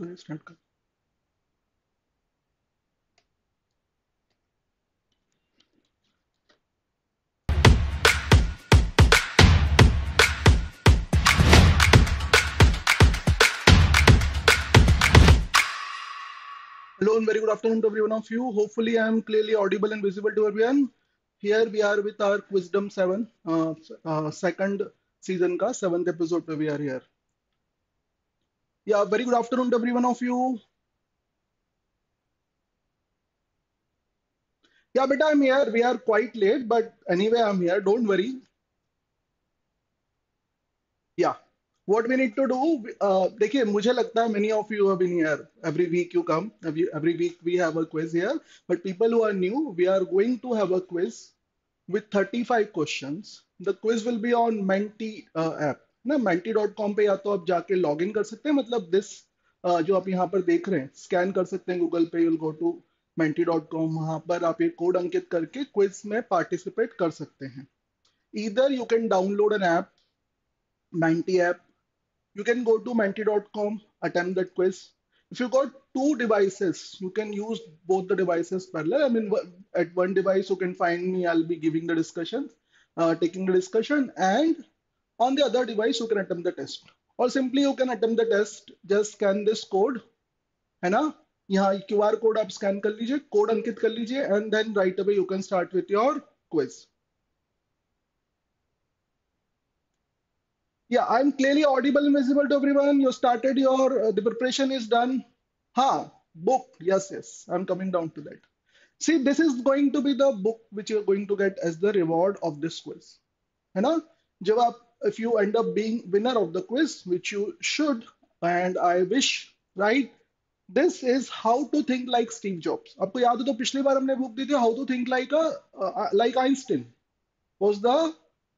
Start कर। Hello and very good afternoon to everyone of you hopefully I am clearly audible and visible to everyone here we are with our Quizdom 7 second season का 7th episode पे we are here Yeah, very good afternoon to every one of you. Yeah, beta, I'm here. We are quite late, but anyway, I'm here. Don't worry. Yeah. What we need to do, uh, देखिए मुझे लगता है many of you have been here. Every week you come. Every, every week we have a quiz here. But people who are new, we are going to have a quiz with 35 questions. The quiz will be on Menti uh, app. ना Menti dot com पे या तो आप जाके log in कर सकते हैं। मतलब दिस uh, जो आप यहाँ पर देख रहे हैं स्कैन कर सकते हैं गूगल पे you'll go to Menti dot com वहाँ पर आप ये कोड अंकित करके क्विज में पार्टिसिपेट कर सकते हैं। इधर you can download an app Menti app you can go to Menti dot com attempt that quiz if you got two devices you can use both the devices पर I mean at one device you can find me I be giving the discussion taking the discussion and on the other device you can attempt the test or simply you can attempt the test just scan this code है ना यहाँ Q R code आप scan कर लीजिए code अंकित कर लीजिए and then right away you can start with your quiz Yeah, I'm clearly audible and visible to everyone. You started your, uh, the preparation is done. Ha, book. Yes, yes. I'm coming down to that. See, this is going to be the book which you're going to get as the reward of this quiz. है ना? जब आप, if you end up being winner of the quiz, which you should, and I wish, right? This is how to think like Steve Jobs. आपको याद हो तो पिछली बार हमने बुक दी थी How to Think Like a uh, like Einstein was the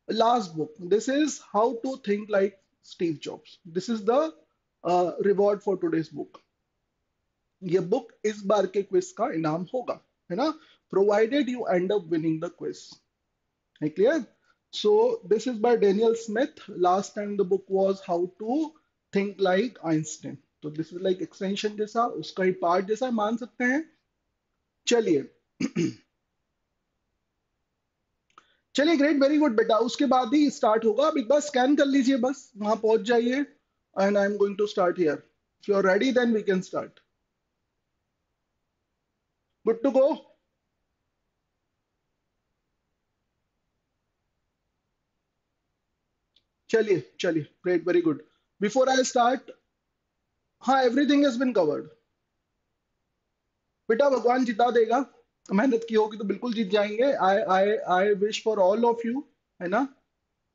last book. This is how to think like Steve Jobs. This is the uh, reward for today's book. ये book इस बार के क्विज का इनाम होगा है ना provided you end up winning the quiz है clear so this is by Daniel Smith last time the book was how to think like Einstein तो दिस इज़ लाइक एक्सटेंशन जैसा, उसका ही पार्ट जैसा मान सकते हैं। चलिए। चलिए ग्रेट वेरी गुड बेटा। उसके बाद ही स्टार्ट होगा। अब एक बार स्कैन कर लीजिए बस। वहाँ पहुँच जाइए। And I am going to start here if you are ready then we can start good to go चलिए चलिए great very good before I start हाँ एवरीथिंग हैज़ बिन कवर्ड बेटा, भगवान जिता देगा। मेहनत की होगी तो बिल्कुल जीत जाएँगे। I I I wish for all of you है ना?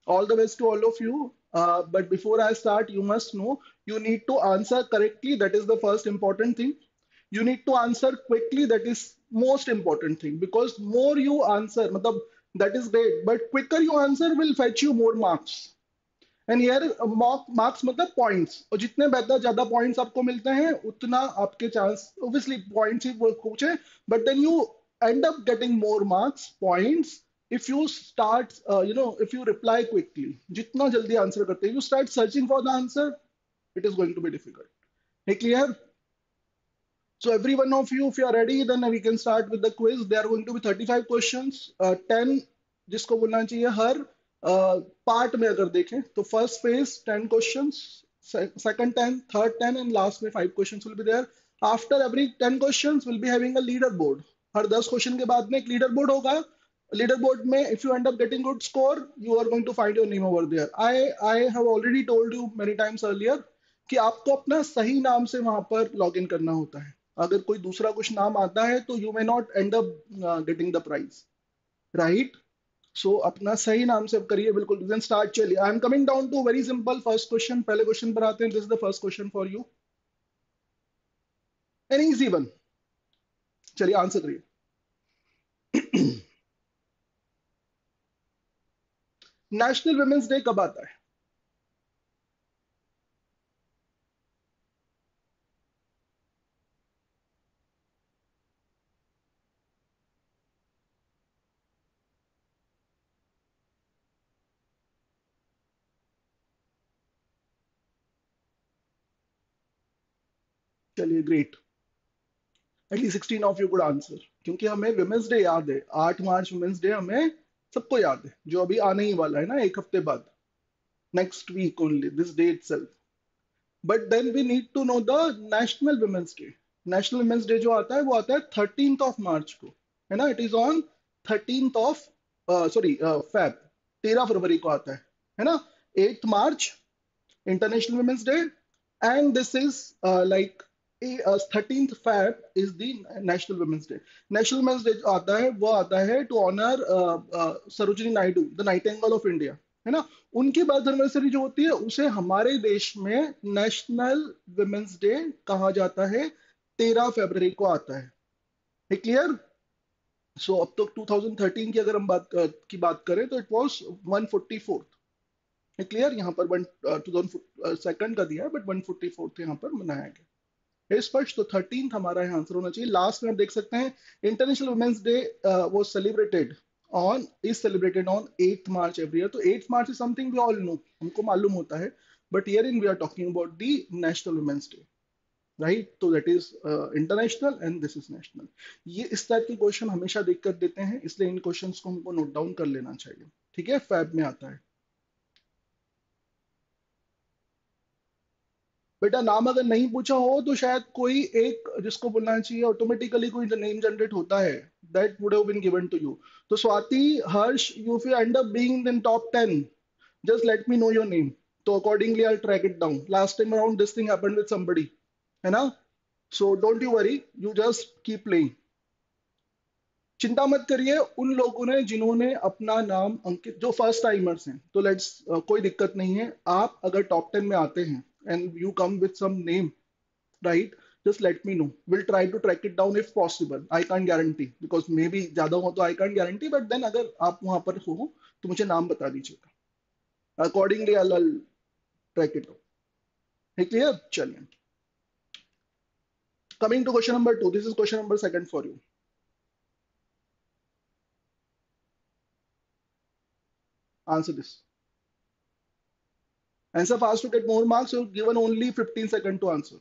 All the best to all of you but before I start you must know you need to answer correctly that is the first important thing you need to answer quickly that is most important thing because more you answer मतलब that is great but quicker you answer will fetch you more marks. And यार marks मतलब points और जितने बेहतर ज़्यादा points आपको मिलते हैं उतना आपके चांस ऑब्वियसली पॉइंट्स ही कुछ है but then you end up getting more marks points if you start you know if you reply quickly जितना जल्दी आंसर करते हैं you start searching for the answer it is going to be difficult है clear So every one of you, if you are ready, then we can start with the quiz. There are going to be 35 questions. Uh, 10, जिसको बोलना चाहिए हर, part में अगर देखें तो first phase 10 questions second 10 third 10 and last में 5 questions will be there. After every 10 questions, we'll be having a leader board हर दस क्वेश्चन के बाद में एक लीडर बोर्ड होगा। लीडर बोर्ड में if you end up getting good score you are going to find your name over there I I have already told you many times earlier कि आपको अपना सही नाम से वहाँ पर लॉग इन करना होता है। अगर कोई दूसरा कुछ नाम आता है तो you may not end up getting the prize right so so, अपना सही नाम से करिए बिल्कुल स्टार्ट चलिए। I am coming down to very simple first question पहले क्वेश्चन पर आते हैं। This is the first question for you an easy one चलिए आंसर करिए। नेशनल वुमेन्स डे कब आता है? चलिए great at least sixteen of you good answer क्योंकि हमें वुमेन्स डे याद है। आठ मार्च वुमेन्स डे हमें सबको याद है। जो अभी आने ही वाला है ना, एक हफ़्ते बाद। Next week only this day it but then we need to know the national women's day national women's day जो आता है, वो आता है थर्टीन ऑफ़ मार्च को। है ना? It is on thirteen of sorry Feb तेरह फरवरी को आता है। है ना? Eight March international women's day and this is like Feb is the national day national day आता है, वो आता है to honour Sarojini Naidu the nightingale of India है ना? उनकी बर्थ एनिवर्सरी जो होती है, उसे हमारे देश में नेशनल वुमेन्स डे कहा जाता है, तेरह फेबर को आता है। क्लियर सो अब तो 2013 की अगर हम बात की बात करें तो इट वाज 144th क्लियर यहाँ पर वन टू थाउज़ेंड सेकंड का दिया है बट 144th यहाँ पर मनाया गया। स्पष्ट तो थर्टीन हमारा यहाँ आंसर होना चाहिए। लास्ट में आप देख सकते हैं इंटरनेशनल वुमेन्स डे वो celebrated on is celebrated on eight March every year तो eight March is something we all know हमको मालूम होता है। But year in we are talking about the national women's day right तो that is international and this is national ये इस type के question हमेशा दिक्कत देते हैं, इसलिए इन क्वेश्चन को हमको नोट डाउन कर लेना चाहिए। ठीक है? फैब में आता है। बेटा नाम अगर नहीं पूछा हो तो शायद कोई एक जिसको बोलना चाहिए ऑटोमेटिकली कोई नेम जनरेट होता है that would have been given to you तो Swati Harsh you if end up being in top 10 just let me know your name तो accordingly I track it down last time around this thing happened with somebody है ना? So don't you worry you just keep playing चिंता मत करिए उन लोगों ने जिन्होंने अपना नाम अंकित जो फ़र्स्ट टाइमर्स हैं तो लेट्स uh, कोई दिक्कत नहीं है। आप अगर टॉप टेन में आते हैं and you come with some name, right? Just let me know. We'll try to track it down if possible. I can't guarantee because maybe ज़्यादा हो तो I can't guarantee. But then अगर आप वहाँ पर हो तो मुझे नाम बता दीजिएगा. Accordingly, I'll, I'll track it down. है clear? चलिए. Coming to question number two. This is question number second for you. Answer this. Answer fast to get more marks. You're given only 15 seconds to answer.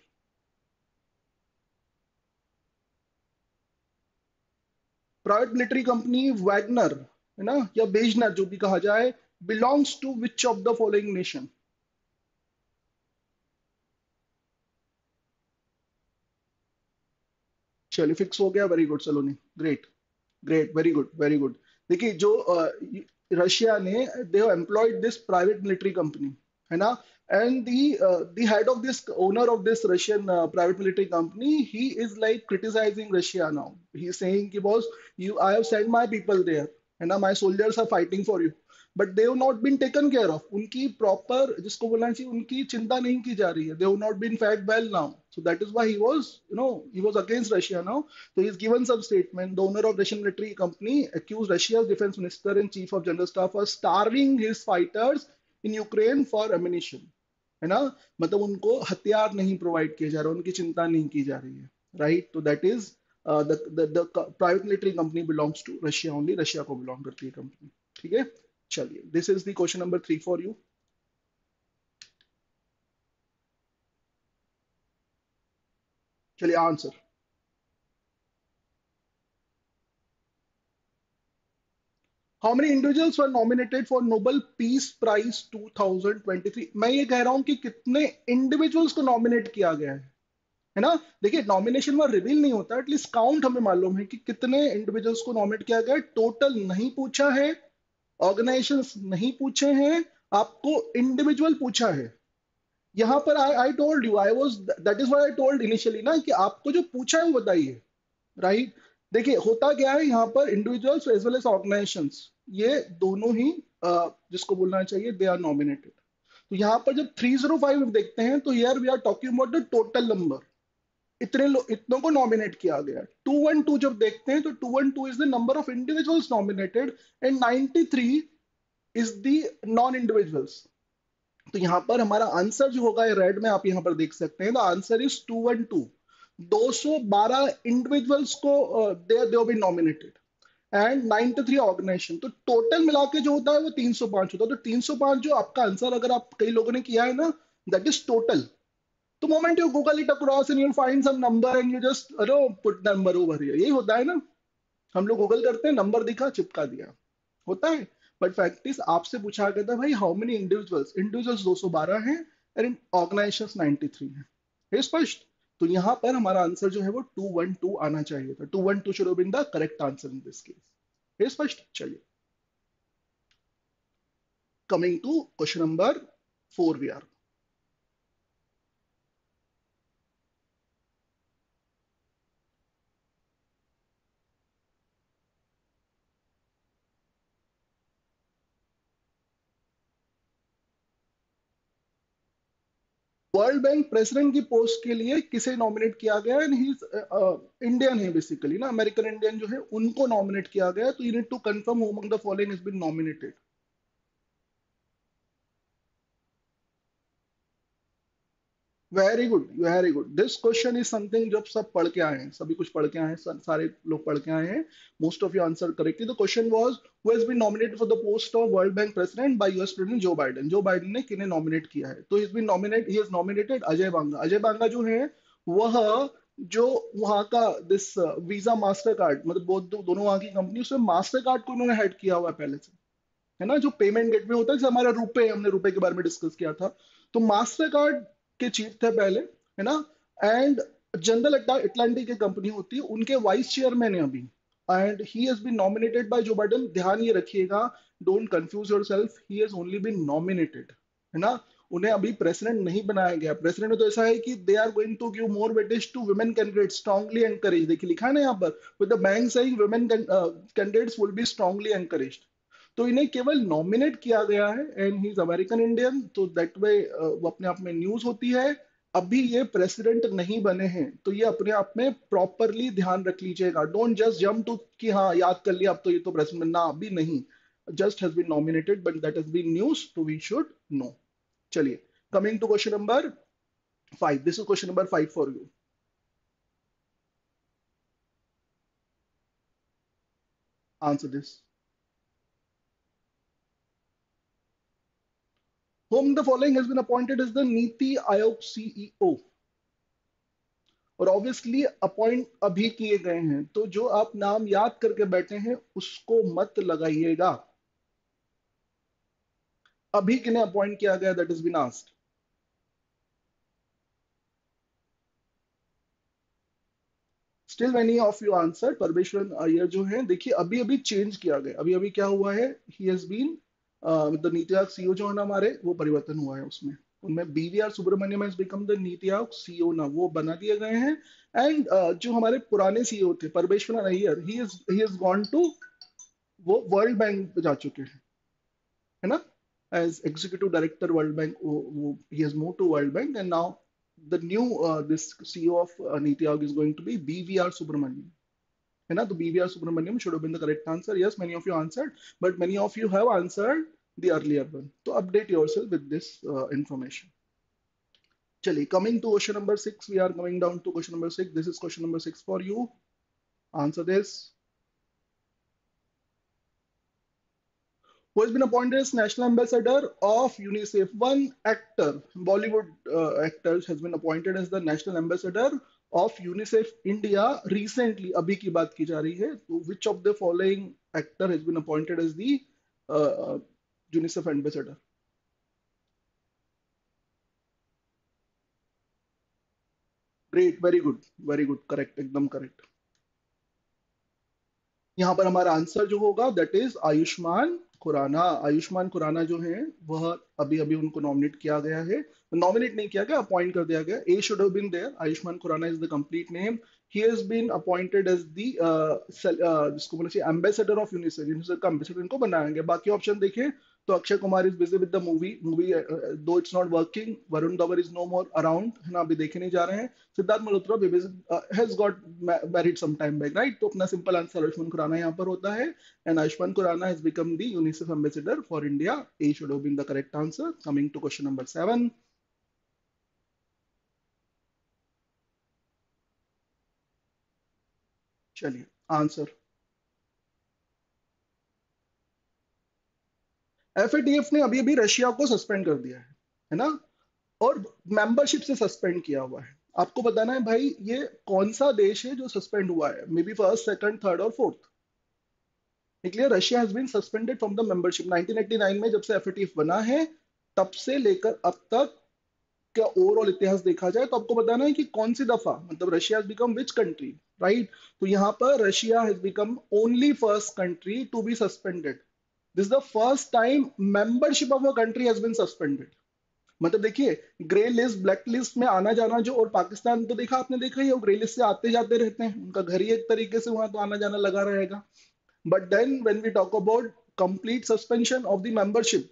Private military company Wagner है ना या बेजनर जो भी कहा जाए belongs to which of the following nation चलिए fix हो गया very good Saloni great great very good very good देखिए, जो रशिया ने they employed this private military company है ना and the uh, the head of this owner of this russian uh, private military company he is like criticizing russia now he's saying ki boss you i have sent my people there and now my soldiers are fighting for you but they have not been taken care of unki proper jisko bolna chahiye unki chinta nahi ki ja rahi hai they have not been fed well now so that is why he was you know he was against russia now so he's given some statement the owner of russian military company accused russia's defense minister and chief of general staff of starving his fighters in Ukraine for ammunition है ना? मतलब उनको हथियार नहीं provide किए जा रहे, उनकी चिंता नहीं की जा रही है राइट तो that is private military company belongs to Russia only Russia को बिलोंग करती है कंपनी ठीक है? चलिए this is the question number three for you चलिए answer how many individuals were nominated for Nobel peace prize 2023 मैं ये कह रहा हूँ कि कितने इंडिविजुअल्स को नॉमिनेट किया गया है। है ना? देखिए नॉमिनेशन में रिवील नहीं होता एटलीस्ट काउंट हमें मालूम है कि कितने इंडिविजुअल्स को नॉमिनेट किया गया टोटल नहीं पूछा है ऑर्गेनाइजेशन नहीं पूछे हैं, आपको इंडिविजुअल पूछा है। यहाँ पर I I told you I was that is why I told initially ना कि आपको जो पूछा है वो बताइए राइट देखिए, होता क्या है यहाँ पर individuals as well as organisation ये दोनों ही जिसको बोलना चाहिए दे आर नॉमिनेटेड तो यहाँ पर जब 305 देखते हैं तो यार we are talking about the total number इतने इतनों को नॉमिनेट किया गया टू वन टू जब देखते हैं तो two one two is the number of individuals nominated and 93 is the non individuals तो यहाँ पर हमारा आंसर जो होगा रेड में आप यहाँ पर देख सकते हैं। The answer is two one two 212 individuals को दे दे बी नॉमिनेटेड एंड 93 ऑर्गेनाइजेशन तो टोटल मिला के जो होता है वो 305 होता है। तो 305 जो आपका आंसर अगर आप कई लोगों ने किया है ना दैट इज़ टोटल तो moment you Google it across and you find some number and you just know put number over here यही होता है ना। हम लोग गूगल करते हैं नंबर दिखा, चिपका दिया। होता है। बट फैक्ट इज़ आपसे पूछा गया था, भाई हाउ मेनी इंडिविजुअल्स इंडिविजुअल्स 212 हैं एंड ऑर्गेनाइजेशंस 93 हैं। है स्पष्ट। तो यहाँ पर हमारा आंसर जो है वो 212 आना चाहिए था। 212 should have been the correct answer in this case स्पष्ट, चलिए। Coming to question number 4 we are world bank president की पोस्ट के लिए किसे नॉमिनेट किया गया? एंड ही इंडियन है बेसिकली ना? अमेरिकन इंडियन जो है, उनको नॉमिनेट किया गया। तो you need to confirm whom the following has been nominated very good very good this question is something जब सब पढ़ के आए हैं सभी कुछ पढ़ के आए हैं सारे लोग पढ़ के आए हैं most of you answer correctly the question was who has been nominated for the post of World Bank president by US president Joe Biden Joe Biden ने किन्हें नॉमिनेट किया है? तो is been nominate he has nominated Ajay Banga Ajay Banga जो है वह जो वहाँ का दिस वीज़ा मास्टर कार्ड मतलब बहुत दो, दोनों वहाँ की कंपनी उसमें मास्टर कार्ड को उन्होंने हेड किया हुआ है पहले से। है ना? जो पेमेंट गेटवे होता है जैसे हमारा रुपए हमने रुपए के बारे में डिस्कस किया था। तो मास्टर कार्ड के चीफ थे पहले, है ना? एंड जनरल अटलांटिक की कंपनी होती है, उनके वाइस चेयरमैन है अभी। And he has been nominated by Joe Biden ध्यान ये रखिएगा don't confuse yourself he has only been nominated है ना? उन्हें अभी प्रेसिडेंट नहीं बनाया गया। प्रेसिडेंट तो ऐसा है कि they are going to give more weightage to women candidate strongly encourage देखिए, लिखा है ना यहाँ पर with the bank saying women candidates will be strongly encouraged तो इन्हें केवल नॉमिनेट किया गया है and he is American Indian तो दैट वे वो अपने आप में न्यूज़ होती है। अभी ये प्रेसिडेंट नहीं बने हैं तो ये अपने आप में प्रॉपरली ध्यान रख लीजिएगा। डोंट जस्ट जम्प टू कि हाँ याद कर लिया, अब तो ये तो प्रेसिडेंट ना, अभी नहीं। Just has been nominated but that has been news तो वी शुड नो चलिए coming to question number five this is question number five for you answer this whom the following has been appointed as the Niti Aayog CEO. और obviously appoint अभी किए गए हैं। तो जो आप नाम याद करके बैठे हैं, उसको मत लगाइएगा। अभी किन्हें अपॉइंट किया गया that is been asked still many of you answer Parameshwar Iyer जो है, देखिए अभी अभी चेंज किया गया। अभी अभी क्या हुआ है? ही हैज़ बीन मतलब नीति आयोग सीईओ जो है ना हमारे वो परिवर्तन हुआ है उसमें। उनमें B V R Subrahmanyam has become the Niti Aayog CEO ना वो बना दिए गए हैं। एंड uh, जो हमारे पुराने सीईओ थे Parameshwar Iyer he is he is gone to वो वर्ल्ड बैंक जा चुके हैं। है ना? As executive director world bank he has move to world bank and now the new this CEO of Niti Aayog is going to be B V R Subrahmanyam है ना तो BVR Subramaniam should have been the correct answer. Yes, many of you answered, but many of you have answered the earlier one. So update yourself with this uh, information. Chali, coming to question number six, we are coming down to question number six. This is question number six for you. Answer this. Who has been appointed as national ambassador of UNICEF? One actor, Bollywood uh, actor, has been appointed as the national ambassador of UNICEF India recently अभी की बात की जा रही है तो which of the following actor has been appointed as the UNICEF ambassador great very good very good correct एकदम correct यहाँ पर हमारा आंसर जो होगा दैट इज़ आयुष्मान खुराना आयुष्मान खुराना जो है, वह अभी अभी उनको नॉमिनेट किया गया है। नॉमिनेट नहीं किया गया अपॉइंट कर दिया गया। A should have been there Ayushmann Khurrana is the complete name he has been appointed as the जिसको बोले एम्बेसडर ऑफ़ यूनिसेफ यूनिसेफ का एम्बेसडर इनको बनाया गया। बाकी ऑप्शन देखें तो Akshay Kumar is busy with the movie movie दो it's not working Varun Dhawan is no more around है ना, अभी देखे नहीं जा रहे हैं। Siddharth Malhotra has got married some time back right तो अपना सिंपल आंसर आयुष्मान खुराना यहाँ पर होता है। And Ayushmann Khurrana has become the UNICEF ambassador for India A should have been the correct answer coming to question number seven चलिए answer FATF ने अभी अभी रशिया को सस्पेंड कर दिया है है ना? और मेंबरशिप से सस्पेंड किया हुआ है। आपको बताना है भाई, ये कौन सा देश है जो सस्पेंड हुआ है? May be first second third और fourth clear Russia has been suspended from the membership 1989 में जब से एफएटीएफ बना है, तब से लेकर अब तक का ओवरऑल इतिहास देखा जाए तो आपको बताना है कि कौन सी दफ़ा मतलब Russia has become which country right तो यहाँ पर Russia has become only first country to be suspended this the first time membership of a country has been suspended मतलब देखिए ग्रे लिस्ट ब्लैक लिस्ट में आना जाना जो, और पाकिस्तान तो देखा, आपने देखा ही ग्रे लिस्ट से आते जाते रहते हैं। उनका घर ही एक तरीके से वहाँ तो आना जाना लगा रहेगा। But then when we talk about complete suspension of the membership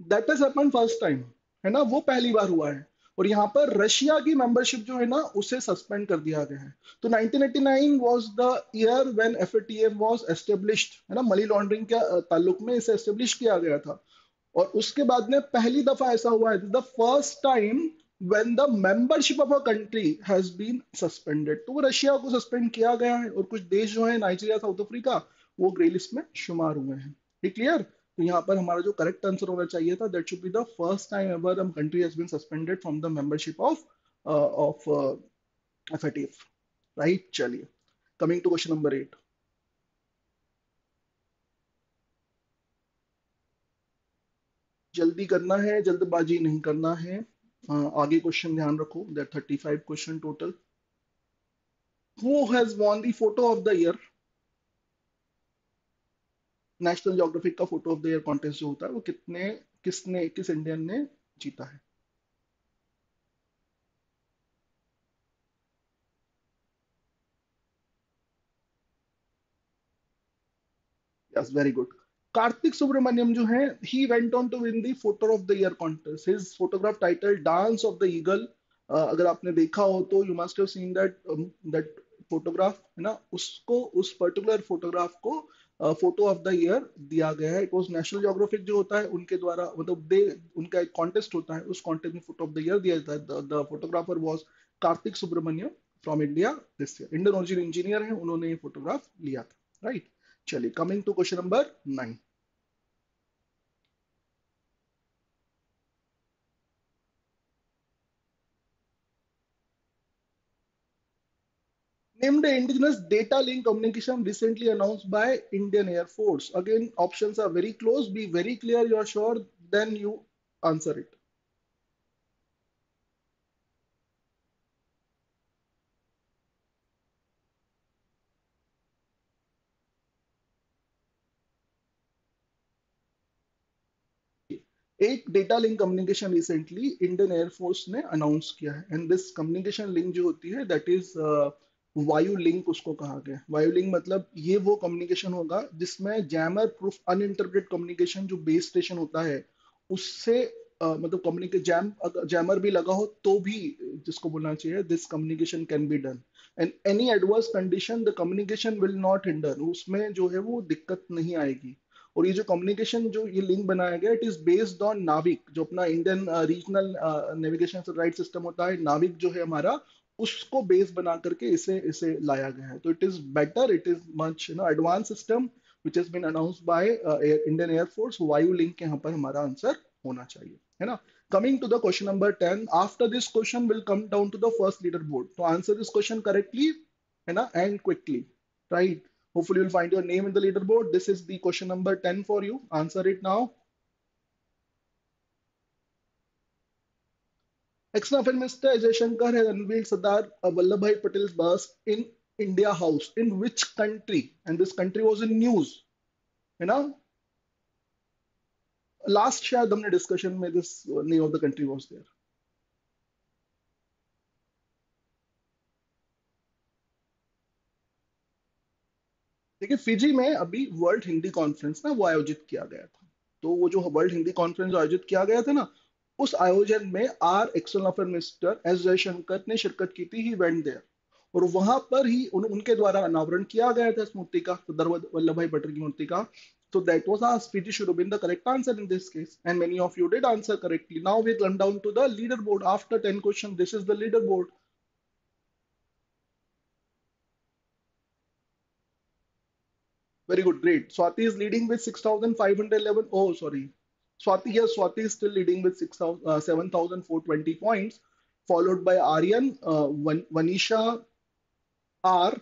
that is upon first time है ना? वो पहली बार हुआ है। और यहाँ पर रशिया की मेंबरशिप जो है ना, उसे सस्पेंड कर दिया गया है। तो 1989 was the year when FATF was established है ना? मनी लॉन्ड्रिंग के ताल्लुक में इसे एस्टेब्लिश किया गया था। और उसके बाद में पहली दफ़ा ऐसा हुआ है the first time when the membership of a country has been suspended तो रशिया को सस्पेंड किया गया है और कुछ देश जो है, नाइजीरिया, साउथ अफ्रीका, वो ग्रे लिस्ट में शुमार हुए हैं। ठीक क्लियर तो यहाँ पर हमारा जो करेक्ट आंसर होना चाहिए था that should be the first time ever a country has been suspended from the membership of of FATF right चलिए coming to question number eight जल्दी करना है, जल्दबाजी नहीं करना है आगे क्वेश्चन ध्यान रखो that 35 question total who has won the photo of the year National Geographic का photo of the year contest जो होता है, वो कितने, किसने, किस इंडियन ने जीता है? Yes very good Karthik Subramaniam जो है he went on to win the photo of the year contest his photograph title dance of the eagle अगर आपने देखा हो तो you must have seen that that photograph है ना? उसको, उस पर्टिकुलर फोटोग्राफ को फ़ोटो ऑफ़ द ईयर दिया गया है। इट वॉज़ नेशनल जोग्राफिक जो होता है, उनके द्वारा मतलब दे उनका एक कॉन्टेस्ट होता है, उस कॉन्टेस्ट में फ़ोटो ऑफ़ द ईयर दिया जाता है। The photographer was Karthik Subramaniam from India this year Indian origin engineer है, उन्होंने ये फोटोग्राफ लिया था। राइट चलिए coming to question number nine named indigenous data link communication recently announced by Indian Air Force. Again, options are very close. Be very clear, you're sure, then you answer it. एक data link communication recently Indian air force ने announce किया है and this communication link जो होती है that is वायु link उसको कहा गया। वायु लिंक मतलब ये वो कम्युनिकेशन होगा जिसमें जैमर प्रूफ अनइंटरप्रेट कम्युनिकेशन जो बेस स्टेशन होता है उससे uh, मतलब कम्युनिकेट जैम जैमर भी लगा हो तो भी जिसको बोलना चाहिए this communication can be done and any adverse condition the communication will not hinder उसमें जो है वो दिक्कत नहीं आएगी। और ये जो कम्युनिकेशन जो ये लिंक बनाया गया it is based on NavIC जो अपना Indian regional navigation right system होता है। नाविक जो है हमारा उसको बेस बना करके इसे इसे लाया गया है तो it is better it is much no advance system which has been announced by Indian air force Vayu link यहाँ पर हमारा आंसर होना चाहिए है ना coming to the question number 10 after this question will come down to the first leaderboard to answer this question correctly है ना and quickly right hopefully you'll find your name in the leaderboard this is the question number 10 for you answer it now एक्सनाफेल mister स्थित जयशंकर है Ranveer Sardar Vallabh Bhai Patel bust in India house in which country and this country was in news है ना last शायद हमने discussion में this name of the country was there देखिए Fiji में अभी वर्ल्ड हिंदी कॉन्फ्रेंस ना वो आयोजित किया गया था। तो वो जो वर्ल्ड हिंदी कॉन्फ्रेंस आयोजित किया गया था ना उस आयोजन में our external affair minister S Jaishankar ने शिरकत की थी ही वेंट देयर और वहाँ पर ही उन, उनके द्वारा अनावरण किया गया था इस मूर्ति का सरदार वल्लभ भाई पटेल की मूर्ति का। तो that was asked PT शुरुबिन the correct answer in this case and many of you did answer correctly now we run down to the leader board after 10 question this is the leader board very good great Swati is leading with 6511 oh sorry Swati here, Swati is still leading with 6, uh, 7,420 points, followed by Aryan, uh, Van, Vanisha, R,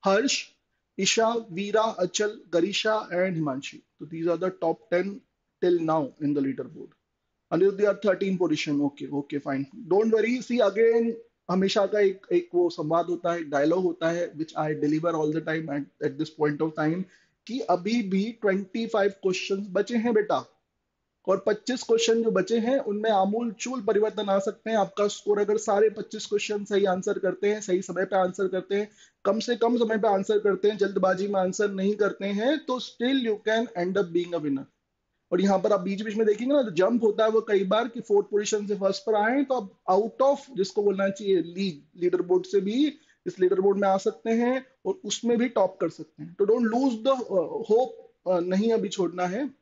Harsh, Isha, Veera, Achal, Garisha, and Himanshi. So these are the top 10 till now in the leaderboard. Anirudh, are 13 position. Okay, okay, fine. Don't worry. See again, हमेशा का एक एक वो संवाद होता है dialogue होता है which I deliver all the time at this point of time कि अभी भी 25 क्वेश्चंस बचे हैं बेटा और 25 क्वेश्चन जो बचे हैं, उनमें आमूल चूल परिवर्तन आ सकते हैं। आपका स्कोर अगर सारे 25 क्वेश्चन सही आंसर करते हैं, सही समय पे आंसर करते हैं, कम से कम समय पे आंसर करते हैं, जल्दबाजी में आंसर नहीं करते हैं तो still you can end up being a winner और यहाँ पर आप बीच बीच में देखेंगे ना तो जंप होता है वो कई बार कि फोर्थ पोजीशन से फ़र्स्ट पर आए तो आप आउट ऑफ़ जिसको बोलना चाहिए लीग लीडर बोर्ड से भी इस लीडर बोर्ड में आ सकते हैं और उसमें भी टॉप कर सकते हैं। तो डोंट लूज द होप नहीं अभी छोड़ना है।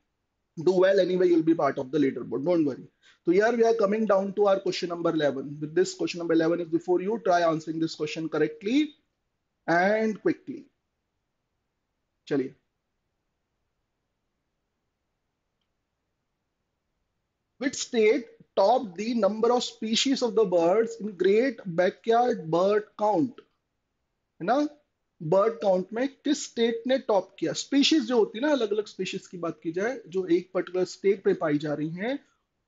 Do well anyway you'll be part of the leaderboard. Don't worry. So here we are coming down to our question number 11 with this question number 11 is before you try answering this question correctly and quickly. Chaliye. Which state topped the number of species of the birds in great backyard bird count? है ना bird count में किस state ने top किया? Species जो होती है ना अलग अलग स्पीशीज की बात की जाए, जो एक पर्टिकुलर स्टेट पे पाई जा रही हैं,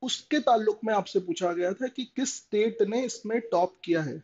उसके ताल्लुक में आपसे पूछा गया था कि किस स्टेट ने इसमें टॉप किया है।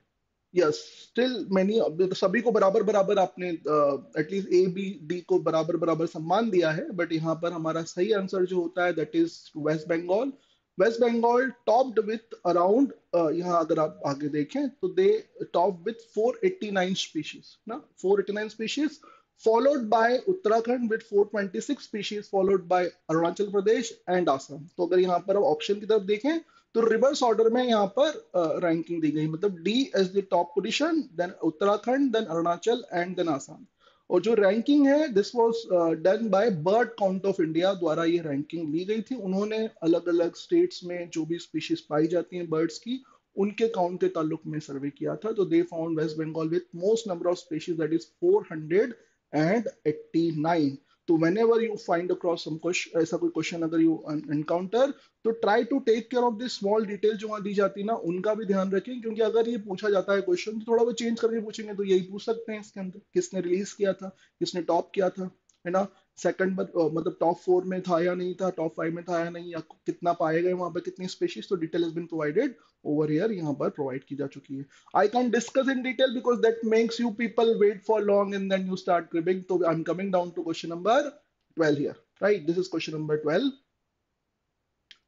यस स्टिल मैनी सभी को बराबर बराबर आपने एटलीस्ट ए बी डी को बराबर बराबर सम्मान दिया है बट यहाँ पर हमारा सही आंसर जो होता है that is West Bengal West Bengal topped with around यहाँ अगर आप आगे देखें तो दे टॉप विथ 489 स्पीशीज ना? 489 species followed by Uttarakhand with 426 species, followed by Arunachal Pradesh and Assam. तो अगर यहाँ पर आप ऑप्शन की तरफ़ देखें तो रिवर्स ऑर्डर में यहाँ पर रैंकिंग दी गई। मतलब D as the top position then Uttarakhand then Arunachal and then Assam. और जो रैंकिंग है this was done by bird count of India द्वारा ये रैंकिंग ली गई थी। उन्होंने अलग अलग स्टेट्स में जो भी स्पीशीज पाई जाती हैं बर्ड्स की, उनके काउंट के ताल्लुक में सर्वे किया था। तो they found West Bengal with most number of species that is 489 तो whenever you find across some ऐसा कोई क्वेश्चन अगर यू एनकाउंटर तो try to take care of this small detail जो वहाँ दी जाती है ना, उनका भी ध्यान रखें, क्योंकि अगर ये पूछा जाता है क्वेश्चन तो थोड़ा वो चेंज करके पूछेंगे तो यही पूछ सकते हैं इसके अंदर, किसने रिलीज़ किया था, किसने टॉप किया था। है ना? सेकंड मतलब टॉप फोर में था या नहीं था टॉप फाइव में था या नहीं, या कितना पाए गए वहाँ पर कितनी स्पेशीज तो detail been provided over here यहाँ पर प्रोवाइड की जा चुकी है। I can discuss in detail because that makes you people wait for long and then you start cribbing तो I am coming down to question number 12 here right this is question number 12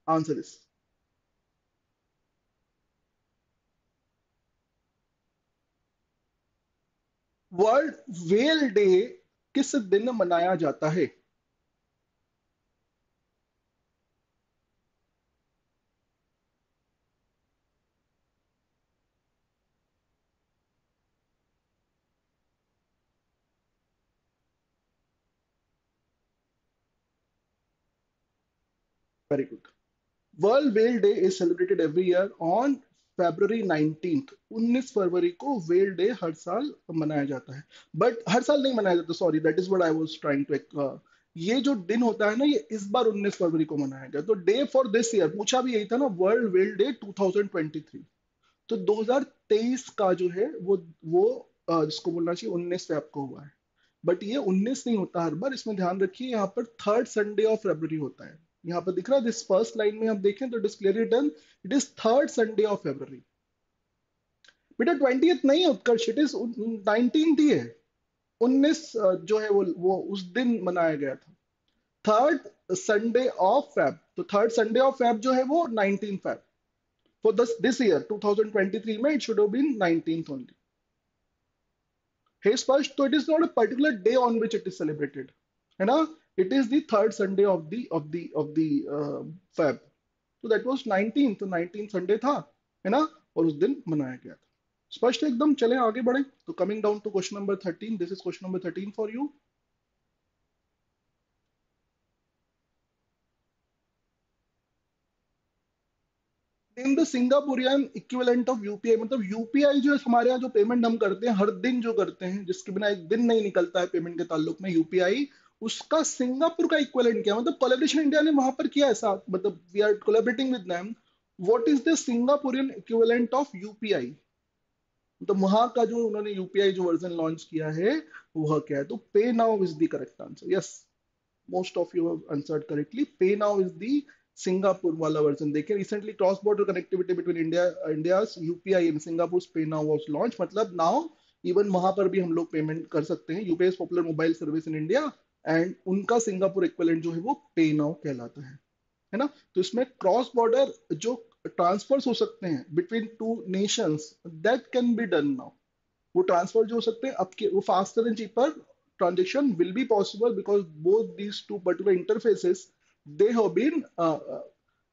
answer is world whale day किस दिन मनाया जाता है? Very good world whale day is celebrated every year on February 19th 19 फरवरी को whale day हर साल मनाया जाता है। बट हर साल नहीं मनाया जाता sorry that is I was trying to ये जो दिन होता है ना, ये इस बार 19 फरवरी को मनाया गया। तो डे फॉर दिस ईयर पूछा भी यही था ना वर्ल्ड वेल डे 2023 तो 2023 का जो है, वो वो जिसको बोलना चाहिए 19 फेब आपको हुआ है। बट ये 19 नहीं होता हर बार, इसमें ध्यान रखिए, यहाँ पर थर्ड संडे ऑफ़ फेब्रवरी होता है। यहाँ पर दिख रहा है दिस फ़र्स्ट लाइन में आप देखें तो disclaimer written it is third Sunday of February बेटा ट्वेंटी नहीं उत्कर्ष इट इज़ नाइनटीन ही है। उन्नीस जो है वो वो उस दिन मनाया गया था। थर्ड संडे ऑफ़ फेब तो थर्ड संडे ऑफ़ फेब जो है वो nineteen Feb for this this year 2023 में it should have been 19th only हे स्पष्ट तो it is not a particular day on which it is celebrated है ना? It is the third sunday of the of the of the uh, feb. So that was 19th तो 19th Sunday था है ना? और उस दिन मनाया गया था। स्पष्ट एकदम चले आगे बढ़े। तो coming down to question number 13 this is question number 13 for you in the Singaporean equivalent of UPI मतलब यूपीआई जो हमारे यहाँ जो पेमेंट हम करते हैं हर दिन जो करते हैं जिसके बिना एक दिन नहीं निकलता है पेमेंट के ताल्लुक में यूपीआई उसका सिंगापुर का इक्वलेंट क्या मतलब कोलेब्रेशन इंडिया ने वहाँ पर किया ऐसा मतलब we are collaborating with them what is the Singaporean equivalent of UPI तो वहाँ का जो उन्होंने यूपीआई जो वर्जन लॉन्च किया है, वह क्या है? तो PayNow is the correct answer yes most of you have answered correctly PayNow is the Singapore वाला वर्जन देखिए recently cross border connectivity between India India UPI in Singapore PayNow was launch मतलब now even वहाँ पर भी हम लोग payment कर सकते हैं. UPI popular mobile service in India and उनका सिंगापुर इक्विवेलेंट जो है वो पे नाउ कहलाता है है ना? तो इसमें क्रॉस बॉर्डर जो ट्रांसफर्स हो सकते हैं between two nations that can be done now वो ट्रांसफ़र जो हो सकते हैं आपके वो faster and cheaper transaction will be possible because both these two particular interfaces they have been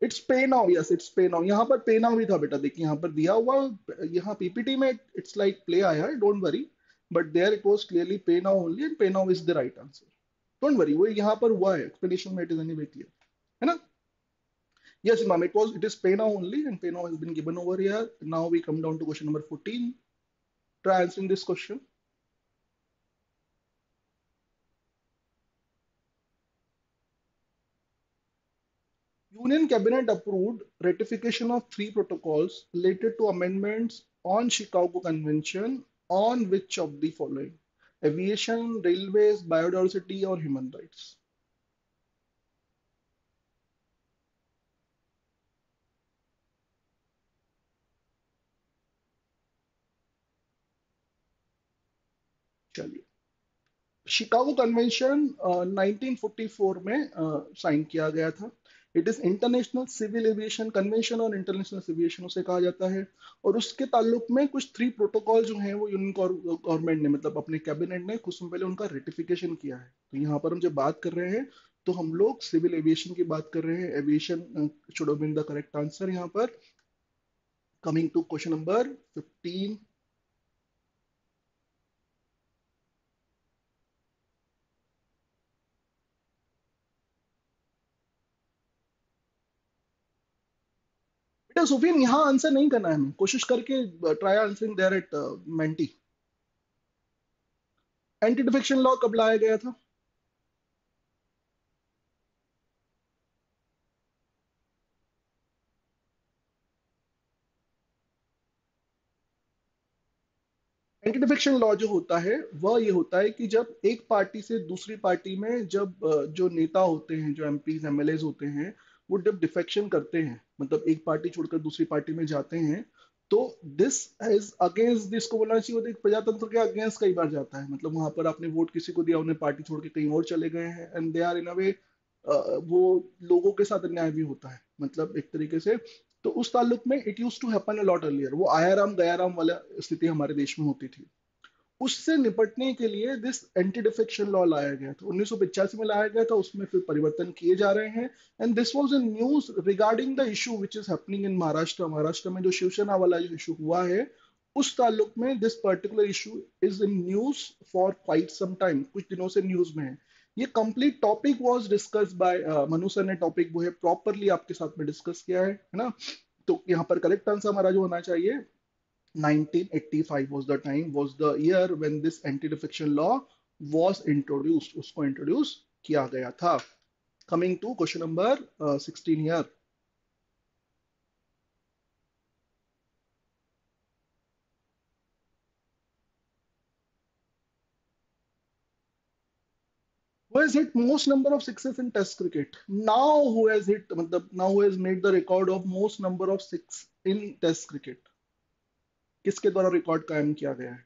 it's PayNow yes it's PayNow यहाँ पर पे नाउ भी था बेटा, देखिए, यहाँ पर दिया हुआ, यहाँ पीपीटी में इट्स लाइक प्ले आया है don't worry but there it was clearly PayNow only and PayNow is the right answer don't worry वो यहाँ पर हुआ है एक्सप्लेनेशन में इट इज़ एनीवे क्लियर है ना Yes, ma'am, it was, it is pay now only and pay now has been given over here. Now we come down to question number 14. Try answering this question. Union Cabinet approved ratification of three protocols related to amendments on Chicago Convention on which of the following? Aviation railway biodiversity और human right चलिए। Chicago convention 1944 में uh, sign किया गया था। It is international civil aviation convention और international aviation उसे कहा जाता है। और उसके ताल्लुक में कुछ थ्री प्रोटोकॉल जो हैं वो यूनियन गवर्नमेंट ने मतलब अपने कैबिनेट ने कुछ समय पहले उनका रेटिफिकेशन किया है। तो यहाँ पर हम जब बात कर रहे हैं तो हम लोग सिविल एविएशन की बात कर रहे हैं। Aviation should the correct answer यहाँ पर। Coming to question number fifteen बेटा सुफियन यहाँ आंसर नहीं करना है हमें। कोशिश करके try answering there at Menti anti defection law कब लाया गया था? एंटी डिफेक्शन लॉ जो होता है, वह ये होता है कि जब एक पार्टी से दूसरी पार्टी में जब जो नेता होते हैं, जो एमपी एमएलए होते हैं वो जब डिफेक्शन करते हैं मतलब एक पार्टी छोड़कर दूसरी पार्टी में जाते हैं तो दिस इज़ अगेंस्ट दिस को बोलना चाहिए प्रजातंत्र के अगेंस्ट कई बार जाता है। मतलब वहाँ पर आपने वोट किसी को दिया, उन्हें पार्टी छोड़ के कहीं और चले गए हैं and they are in a, way वो लोगों के साथ अन्याय भी होता है मतलब एक तरीके से। तो उस ताल्लुक में it use to happen a lot earlier वो आया राम आयाराम, गयाराम वाला स्थिति हमारे देश में होती थी। उससे निपटने के लिए दिस एंटी डिफेक्शन लॉ लाया गया था। उन्नीस में लाया गया था, उसमें फिर परिवर्तन किए जा रहे हैं। And this was a news regarding the issue which is happening in Maharashtra Maharashtra में जो शिवसेना वाला जो इशू हुआ है, उस ताल्लुक में this particular issue is in news for quite some time कुछ दिनों से न्यूज़ में है। ये complete topic was discuss by Manu sir ने टॉपिक वो है प्रॉपरली आपके साथ में डिस्कस किया है है ना? तो यहाँ पर करेक्ट आंसर हमारा जो होना चाहिए। 1985 was the time was the year when this anti defection law was introduced उसको introduce किया गया था coming to question number uh, 16 here who has hit most number of sixes in test cricket now who has hit now who has made the record of most number of six in test cricket किसके द्वारा record कायम किया गया है?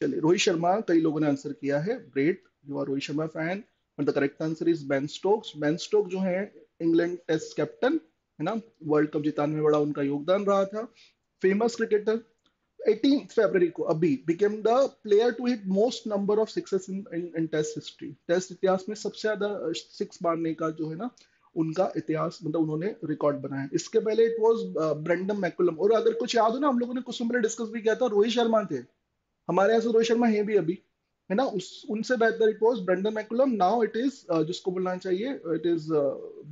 चलिए, रोहित शर्मा, कई लोगों ने आंसर किया है। Great you are Rohit Sharma fan the correct answer is Ben Stokes Ben Stoke जो है इंग्लैंड टेस्ट कैप्टन है ना? वर्ल्ड कप जिताने में बड़ा उनका योगदान रहा था। फ़ेमस क्रिकेटर 18th February को अभी became the player to hit most number of sixes in, in, in test history. Test इतिहास में सबसे ज़्यादा सिक्स मारने का जो है ना उनका इतिहास मतलब उन्होंने रिकॉर्ड बनाया इसके पहले इट वाज ब्रेंडम मैकुलम और अगर कुछ याद हो ना हम लोगों ने कुछ समय डिस्कस भी किया था रोहित शर्मा थे। हमारे यहाँ से रोहित शर्मा है भी अभी है ना? उस उनसे बेहतर it was Brendon McCullum now it is जिसको बोलना चाहिए इट इज़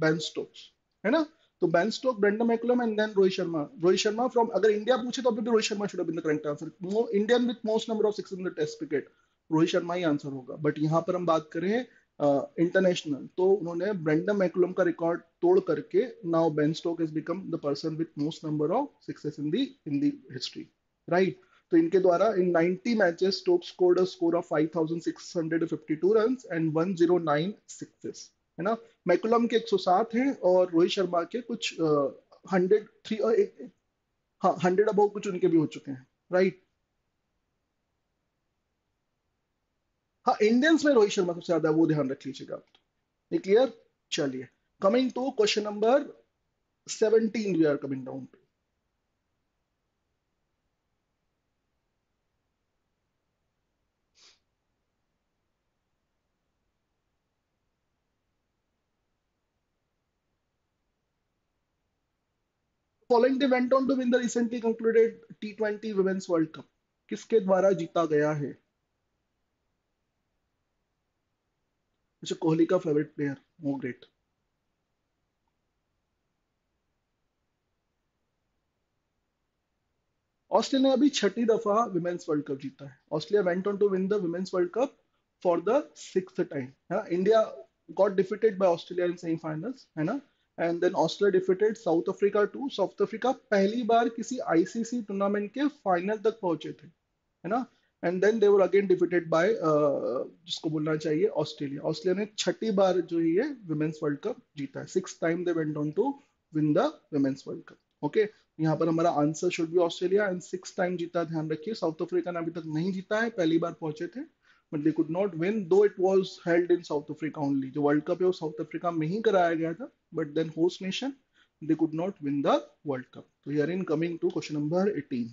बेन स्टोक्स है ना? तो Ben Stoke Brendon McCullum and then Rohit Sharma Rohit Sharma from अगर इंडिया पूछे तो अभी भी Rohit Sharma should have been the correct answer Indian with most number of six in the test cricket Rohit Sharma he answer होगा. But यहाँ पर हम बात करें इंटरनेशनल तो उन्होंने ब्रेंडम मैकुलम का रिकॉर्ड तोड़ करके now Ben Stoke is become the person with most number of success in the in the history right तो इनके द्वारा in 90 matches Stoke scored a score of 5652 runs and 109 sixes है ना? McCullum के 107 हैं और रोहित शर्मा के कुछ हंड्रेड थ्री हाँ हंड्रेड अबाउ कुछ उनके भी हो चुके हैं राइट हाँ इंडियंस में रोहित शर्मा सबसे ज़्यादा, वो ध्यान रख लीजिएगा आप तो। क्लियर चलिए coming to question number 17 we are coming down to following they went on to win the recently concluded T20 Women's World Cup. किसके द्वारा जीता गया है? अच्छा कोहली का फेवरेट प्लेयर वो ग्रेट ऑस्ट्रेलिया ने अभी छठी दफ़ा विमेंस वर्ल्ड कप जीता है। Australia went on to win the women's world cup for the six time है ना? India got defeated by Australia in semifinals है ना? And then Australia defeated South Africa to South Africa पहली बार किसी ICC tournament के final तक पहुँचे थे, है ना? And then they were again defeated by जिसको बोलना चाहिए ऑस्ट्रेलिया ऑस्ट्रेलिया ने छठी बार जो ही है विमेंस वर्ल्ड कप जीता है। Six time they went on to win the women's world cup okay यहाँ पर हमारा answer should be Australia and six time जीता, ध्यान रखिए। साउथ अफ्रीका ने अभी तक नहीं जीता है, पहली बार पहुँचे थे। But they could not win though it was held in South Africa only. The World Cup was South Africa में ही कराया गया था but then host nation they could not win the World Cup. So herein coming to question number 18.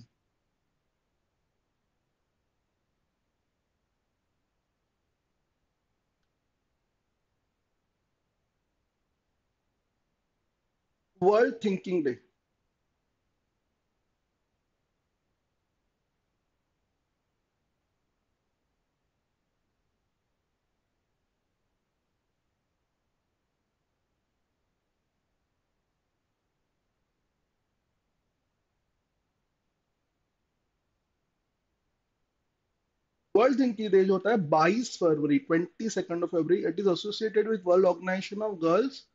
World Thinking Day. World जिंकी day जो होता है बाईस फरवरी twenty second of February it is associated with world organisation of girls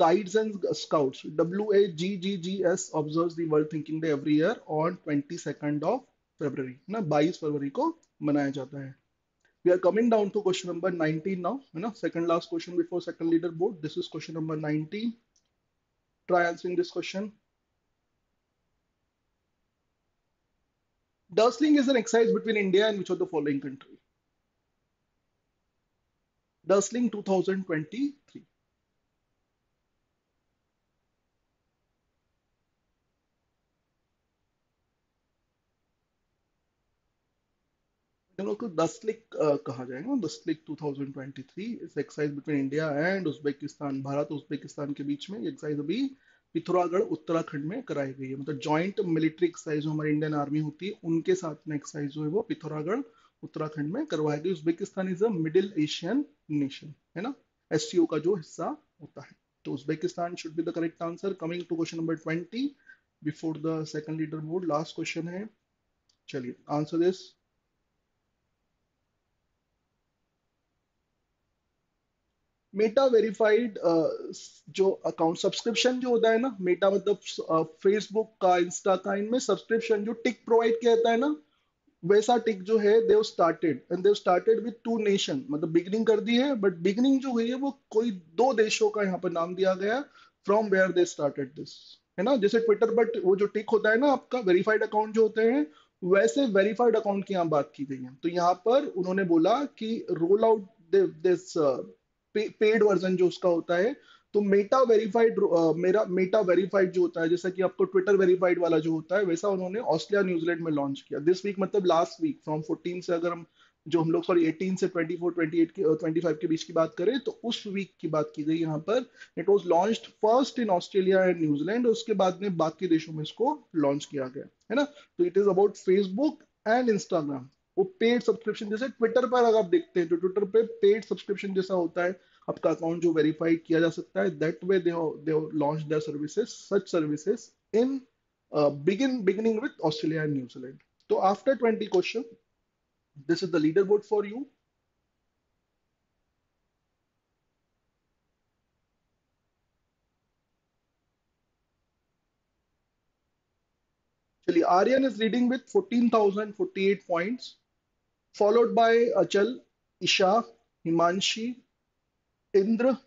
guides and scouts W A G G G S observe the thinking day every year on twenty second of February ना बाईस फरवरी को मनाया जाता है। We are coming down to question number nineteen now है ना? Second last question before second leader board this is question number nineteen try answering this question Dustling is an exercise between India and which of the following country? Dustling 2023. को दस्तलिक कहा जाएगा Dustlik 2023 इस exercise between India and Uzbekistan Bharat Uzbekistan के बीच में exercise अभी पिथौरागढ़, उत्तराखंड में कराई गई है। मतलब जॉइंट मिलिट्री एक्सरसाइज जो हमारी इंडियन आर्मी होती है, उनके साथ में एक्सरसाइज जो है वो पिथौरागढ़, उत्तराखंड में करवाई गई। Uzbekistan is a middle Asian nation है ना? एस का जो हिस्सा होता है। तो Uzbekistan should be the correct answer coming to question number twenty before the second leader board last question है। चलिए आंसर दिस मेटा वेरीफाइड जो अकाउंट सब्सक्रिप्शन जो होता है ना मेटा मतलब फेसबुक का इंस्टा का, इनमें सब्सक्रिप्शन जो टिक प्रोवाइड किया जाता है ना, वैसा टिक जो है they've started and they've started with two nation मतलब बिगनिंग कर दी है बट बिगनिंग जो हुई है, वो कोई दो देशों का यहाँ पर नाम दिया गया from where they started this है ना? जैसे ट्विटर बट वो जो टिक होता है ना, आपका वेरीफाइड अकाउंट जो होते हैं, वैसे वेरीफाइड अकाउंट की यहाँ बात की गई है। तो यहाँ पर उन्होंने बोला कि roll out this paid version जो उसका होता है तो मेटा वेरीफाइड मेरा मेटा वेरीफाइड जो होता है, जैसा कि आपको ट्विटर वेरीफाइड वाला जो होता है, वैसा उन्होंने ऑस्ट्रेलिया न्यूजीलैंड में लॉन्च किया। दिस वीक मतलब लास्ट वीक फ्रॉम 14 से अगर हम, जो हम लोग सॉरी 18 से 24 28 की 25 के बीच की बात करें तो उस वीक की बात की गई यहाँ पर। It was launch first in Australia and New Zealand उसके बाद में बाकी देशों में इसको लॉन्च किया गया, है ना? तो it is about Facebook and Instagram वो पेड सब्सक्रिप्शन जैसे ट्विटर पर अगर आप देखते हैं तो ट्विटर पे पेड सब्सक्रिप्शन जैसा होता है आपका अकाउंट जो वेरीफाई किया जा सकता है that way they launch their services such services in begin beginning with Australia and New Zealand तो after 20 question this is the leader board for you चलिए Aryan is leading with 14,048 points followed by Achal, Isha, Himanshi, Indra,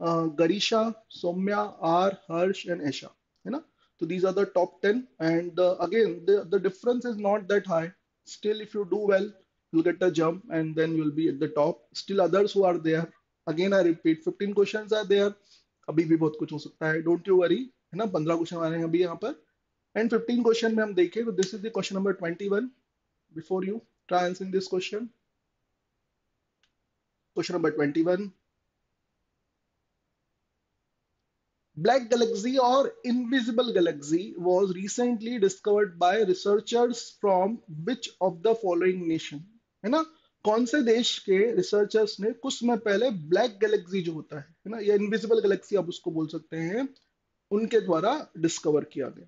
uh, Garisha, Somya, R, Harsh, and Esha. You know? So these are the top 10. And uh, again, the, the difference is not that high. Still, if you do well, you'll get a jump and then you'll be at the top. Still, others who are there. Again, I repeat, 15 questions are there. अभी भी बहुत कुछ हो सकता है don't you worry है ना 15 question आ रहे हैं अभी यहाँ पर एंड 15 क्वेश्चन में हम देखें तो this is the question number 21 before you try answering this question. Question number 21. Black galaxy or invisible galaxy was recently discovered by researchers from which of the following nation? है ना कौन से देश के रिसर्चर्स ने कुछ समय पहले ब्लैक गैलेक्सी जो होता है है ना या इनविजिबल गैलेक्सी आप उसको बोल सकते हैं उनके द्वारा डिस्कवर किया गया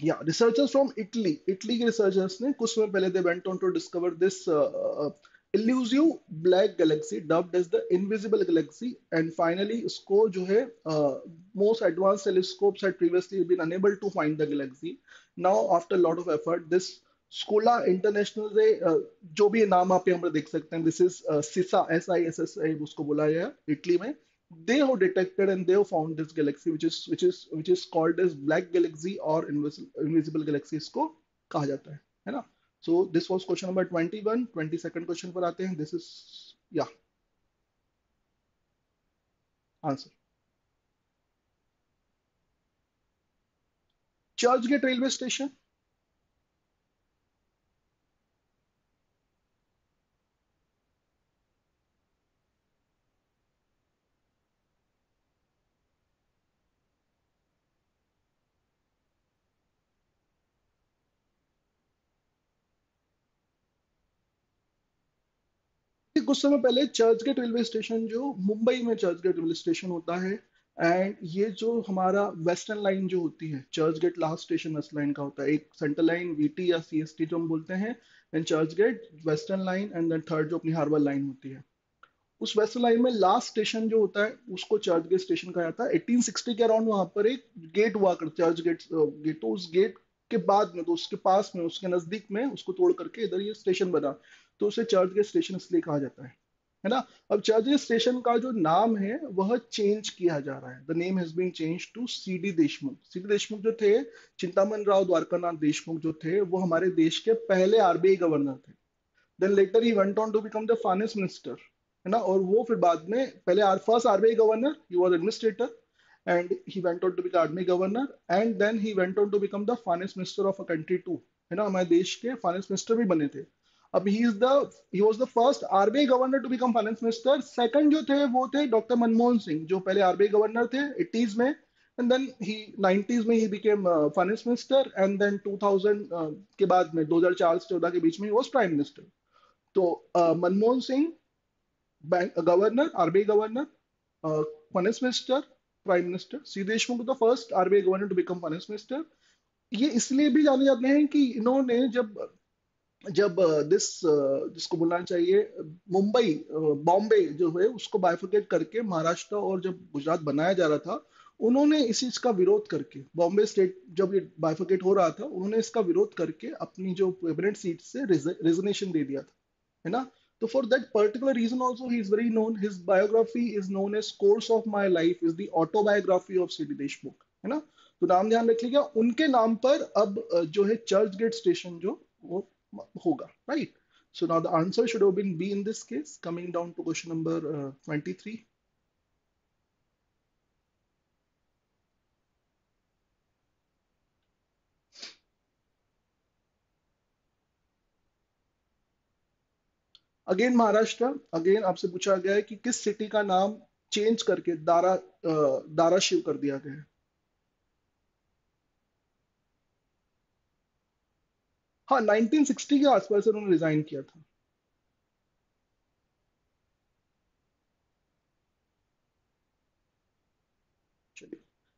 yeah researchers from italy italy researchers ने कुछ समय पहले they went on to discover this uh, uh, elusive black galaxy dubbed as the invisible galaxy and finally इसको जो है uh, most advanced telescopes had previously been unable to find the galaxy now after a lot of effort this स्कोला international से uh, जो भी नाम आप यहाँ पर देख सकते हैं दिस इज़ सिसा S I S S I उसको बोला गया इटली में they have detected and they have found this galaxy which is which is which is called as black galaxy or invisible invisible galaxy इसको कहा जाता है है ना so this was question number 21 22nd question पर आते हैं this is yeah answer Churchgate railway station कुछ समय पहले चर्च गेट रेलवे स्टेशन जो मुंबई में चर्च गेट रेलवे स्टेशन होता है एंड ये जो हमारा वेस्टर्न लाइन जो होती है, Churchgate last station west line का होता है, एक सेंट्रल लाइन वीटी या सीएसटी जो हम बोलते हैं and Churchgate western line and then third जो अपनी हार्बर लाइन होती है। उस वेस्टर्न लाइन में लास्ट स्टेशन जो होता है, उसको चर्च गेट स्टेशन कहा जाता है। 1860 के अराउंड वहाँ पर एक गेट हुआ कर चर्च गेट गेट तो उस गेट के बाद में तो उसके पास में, उसके नज़दीक में, उसको तोड़ करके इधर ये स्टेशन बना। तो उसे चर्च गेट स्टेशन इसलिए कहा जाता है है ना? अब चर्च गेट स्टेशन का जो नाम है, वह चेंज किया जा रहा है। The name has been change to C D Deshmukh C D Deshmukh जो थे, चिंतामन राव द्वारकानाथ देशमुख जो थे, वो हमारे देश के पहले आरबीआई गवर्नर थे। Then later he went on to become the finance minister है ना? और वो फिर बाद में, पहले first RBI governor he was administrator and he went on to become army governor. And then he went on to become the finance minister of a country too. है ना हमारे देश के फाइनेंस मिनिस्टर भी बने थे। अब he is the he was the first RBI governor to become finance minister second जो थे वो थे डॉक्टर मनमोहन सिंह जो पहले आरबीआई गवर्नर थे 80s में। एंड देन ही 90s में he became finance minister and then 2000 uh, के बाद में 2004 से 14 के बीच में ही वाज प्राइम मिनिस्टर तो uh, Manmohan Singh governor RBI governor finance minister prime minister C Deshmukh the first RBI governor to become finance minister ये इसलिए भी जाने जाते हैं कि इन्होंने जब जब दिस जिसको बोलना चाहिए, मुंबई बॉम्बे जो है, उसको बाइफिकेट करके महाराष्ट्र और जब गुजरात बनाया जा रहा था, उन्होंने इस चीज़ का विरोध करके, बॉम्बे स्टेट जब ये बाइफिकेट हो रहा था, उन्होंने इसका विरोध करके अपनी जो सीट से रेजोनेशन दे दिया था, है ना? तो for that particular reason also he is very known his biography is known as course of my life is the autobiography of C D Deshmukh है ना? तो नाम ध्यान रख लीजिएगा उनके नाम पर अब जो है चर्च गेट स्टेशन जो वो होगा right? So now the answer should have been b in this case coming down to question number uh, 23 again Maharashtra again आपसे पूछा गया है कि किस सिटी का नाम चेंज करके दारा दारा शिव कर दिया गया है? हाँ 1960 के आसपास उन्होंने रिजाइन किया था।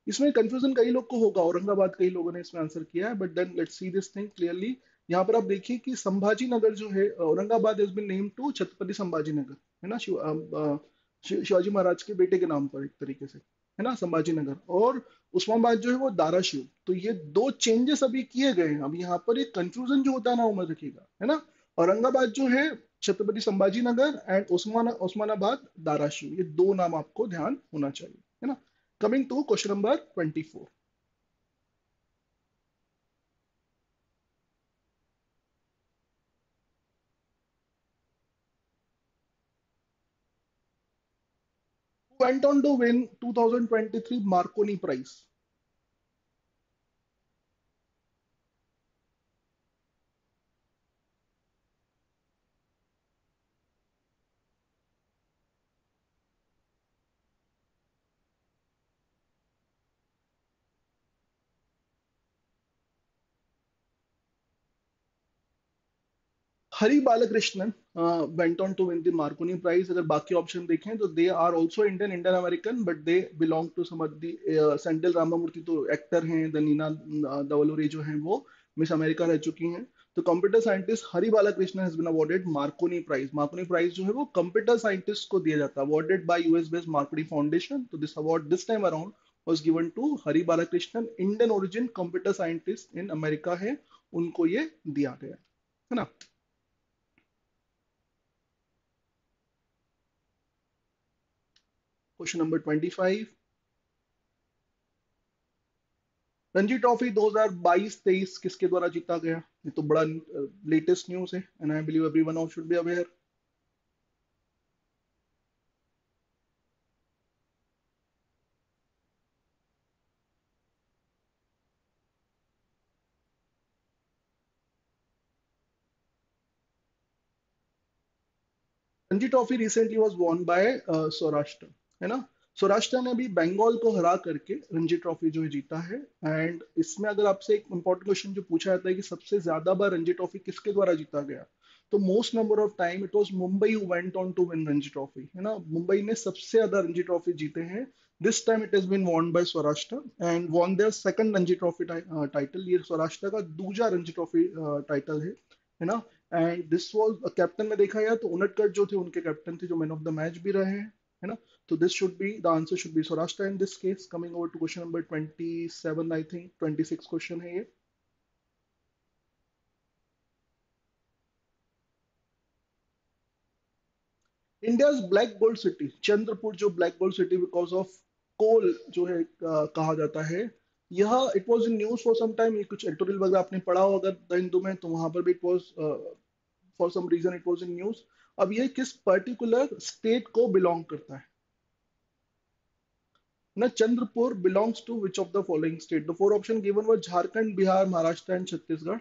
इसमें कंफ्यूजन कई लोग को होगा, औरंगाबाद कई लोगों ने इसमें आंसर किया है but then let's see this thing clearly यहाँ पर आप देखिए कि संभाजी नगर जो है Aurangabad is been name to Chhatrapati Sambhaji Nagar है ना? शिव, शिवाजी महाराज के बेटे के नाम पर एक तरीके से है ना? संभाजी नगर और उस्मानाबाद जो है वो दाराशिव। तो ये दो चेंजेस अभी किए गए हैं। अब यहाँ पर एक कंफ्यूजन जो होता है ना वो मत रखिएगा है ना? औरंगाबाद जो है छत्रपति संभाजी नगर एंड उस्मान उस्मानाबाद दाराशिव। ये दो नाम आपको ध्यान होना चाहिए है ना? Coming to question number twenty four went on to win 2023 Marconi Prize. Hari Balakrishnan went on to win the Marconi prize अगर बाकी ऑप्शन देखें तो they are also Indian Indian American but they belong to some of the Ramamurthy तो actor हैं the Neena दवलोरी जो हैं, वो miss America रह चुकी हैं। तो computer scientist Hari Balakrishnan has been awarded Marconi prize Marconi prize जो है, वो कंप्यूटर साइंटिस्ट को दिया जाता है। Awarded by US based Marconi foundation तो this award this time around was given to Hari Balakrishnan Indian origin computer scientist in America है। उनको ये दिया गया है ना? Number twenty five. Ranji trophy 2022-23 किसके द्वारा जीता गया? ये तो बड़ा लेटेस्ट न्यूज़ है and I believe everyone of should be aware Ranji trophy recently was won by Saurashtra. है ना? सौराष्ट्र ने अभी बंगाल को हरा करके रणजी ट्रॉफी जो है जीता है। एंड इसमें अगर आपसे एक इंपॉर्टेंट क्वेश्चन जो पूछा जाता है कि सबसे ज़्यादा बार रणजी ट्रॉफी किसके द्वारा जीता गया? तो most number of time it was Mumbai went on to win Ranji trophy, है ना? मुंबई ने सबसे ज़्यादा रणजी ट्रॉफी जीते हैं। This time it is been won by Saurashtra and won their second Ranji trophy title ये सौराष्ट्र का दूसरा रणजी ट्रॉफी टाइटल है है ना? एंड दिस वॉज़ कैप्टन में देखा गया तो उनटकट जो थे, उनके कैप्टन थे जो मैन ऑफ़ द मैच भी रहे हैं। है ना? तो this should be the answer should be Saurashtra in this case coming over to question number 27 I think 26 question है ये. India's black gold city Chandrapur जो black gold city because of coal जो है कहा जाता है. यह it was in news for some time ये कुछ एडिटोरियल वगैरह आपने पढ़ा हो अगर द हिंदू में तो वहाँ पर भी it was for some reason it was in news अब ये किस पर्टिकुलर स्टेट को बिलोंग करता है? ना Chandrapur belongs to which of the following state the four option given were Jharkhand Bihar Maharashtra and Chhattisgarh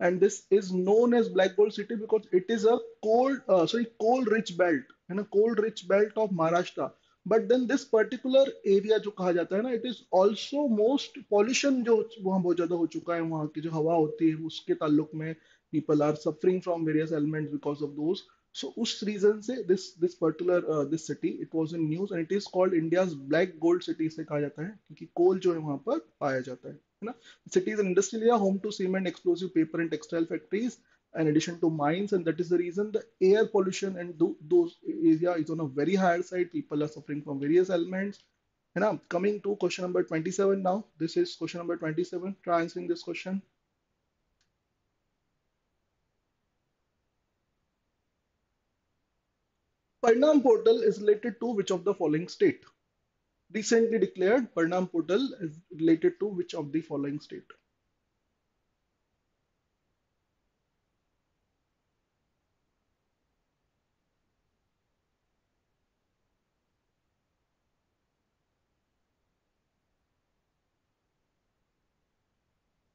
this is known as black gold city because it is a coal uh, sorry coal rich belt. है ना? Coal rich belt of Maharashtra. But then this particular area जो कहा जाता है ना it is also most pollution जो वहाँ बहुत ज़्यादा हो चुका है वहाँ की जो हवा होती है उसके ताल्लुक में people are suffering from various elements because of those so उस रीजन से this this particular this city it was in news and it is called India's black gold city से कहा जाता है क्योंकि कोल जो है वहाँ पर पाया जाता है है ना city is industrial area home to cement explosive paper and textile factories in addition to mines and that is the reason the air pollution and th those area is on a very higher side people are suffering from various elements and now coming to question number 27 now this is question number 27 try answering this question Parnam portal is related to which of the following state recently declared Parnam portal is related to which of the following state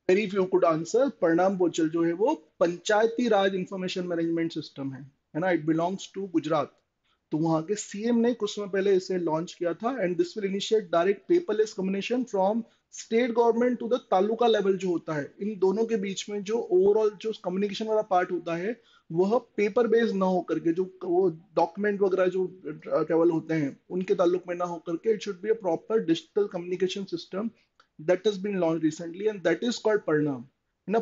very few could answer Parinam portal जो है वो Panchayati Raj information management system है है ना it belongs to Gujarat तो वहाँ के CM ने कुछ समय पहले इसे लॉन्च किया था and this will initiate direct paperless communication from state government to the taluka level जो होता है। इन दोनों के बीच में जो ओवरऑल जो कम्युनिकेशन वाला पार्ट होता है, वह पेपर बेस्ड ना होकर के, जो वो डॉक्यूमेंट वगैरह जो केवल होते हैं, उनके ताल्लुक में ना होकर के it should be a proper digital communication system that has been launched recently and that is called Parinam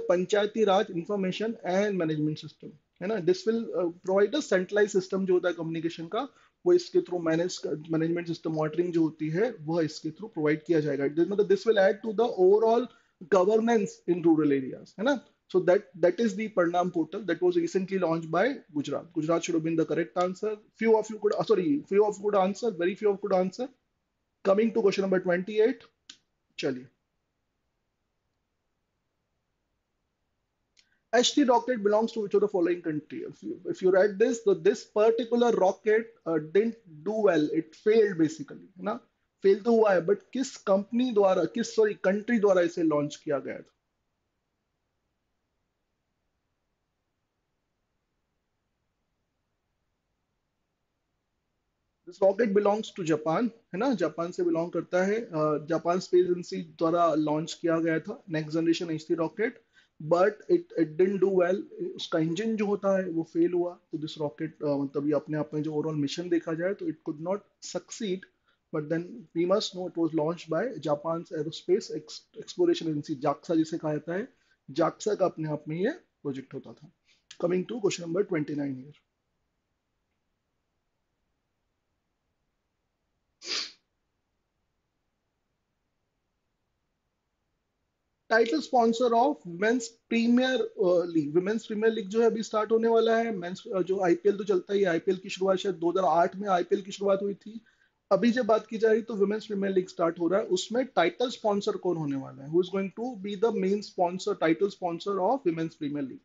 Panchayati Raj information and management system है ना? This will provide a centralise system जो होता है कम्युनिकेशन का, वो इसके through manage management system monitoring जो होती है, वह इसके थ्रू प्रोवाइड किया जाएगा। मतलब this will add to the overall governance in rural areas है ना? So that that is the Parinam portal that was recently launched by Gujarat Gujarat should been the correct answer few of you could sorry few of good answer very few of good answer coming to question number twenty चलिए। HT rocket belongs to which of the following country? If you, if you read this, so this particular rocket uh, didn't do well. It failed basically. ना fail तो हुआ है but किस company द्वारा किस sorry country द्वारा इसे launch किया गया था this rocket belongs to Japan है ना जापान से बिलोंग करता है जापान स्पेस एजेंसी द्वारा लॉन्च किया गया था next generation H rocket but it it didn't do well उसका इंजन जो होता है, वो फेल हुआ। तो दिस रॉकेट मतलब ये अपने आप में जो ओवरऑल मिशन देखा जाए तो it could not succeed but then we must know it was launch by Japan aerospace exploration agency JAXA जिसे कहा जाता है। जाक्सा का अपने आप में ये प्रोजेक्ट होता था। Coming to question number twenty nine year title sponsor of women's premier league women's premier league जो है अभी स्टार्ट होने वाला है। मेंस uh, जो आईपीएल तो चलता ही आईपीएल की शुरुआत शायद 2008 में आईपीएल की शुरुआत हुई थी। अभी जब बात की जा रही तो वुमेन्स प्रीमियर लीग स्टार्ट हो रहा है। उसमें टाइटल स्पॉन्सर कौन होने वाला है? Who is going to be the main sponsor title sponsor of women's premier league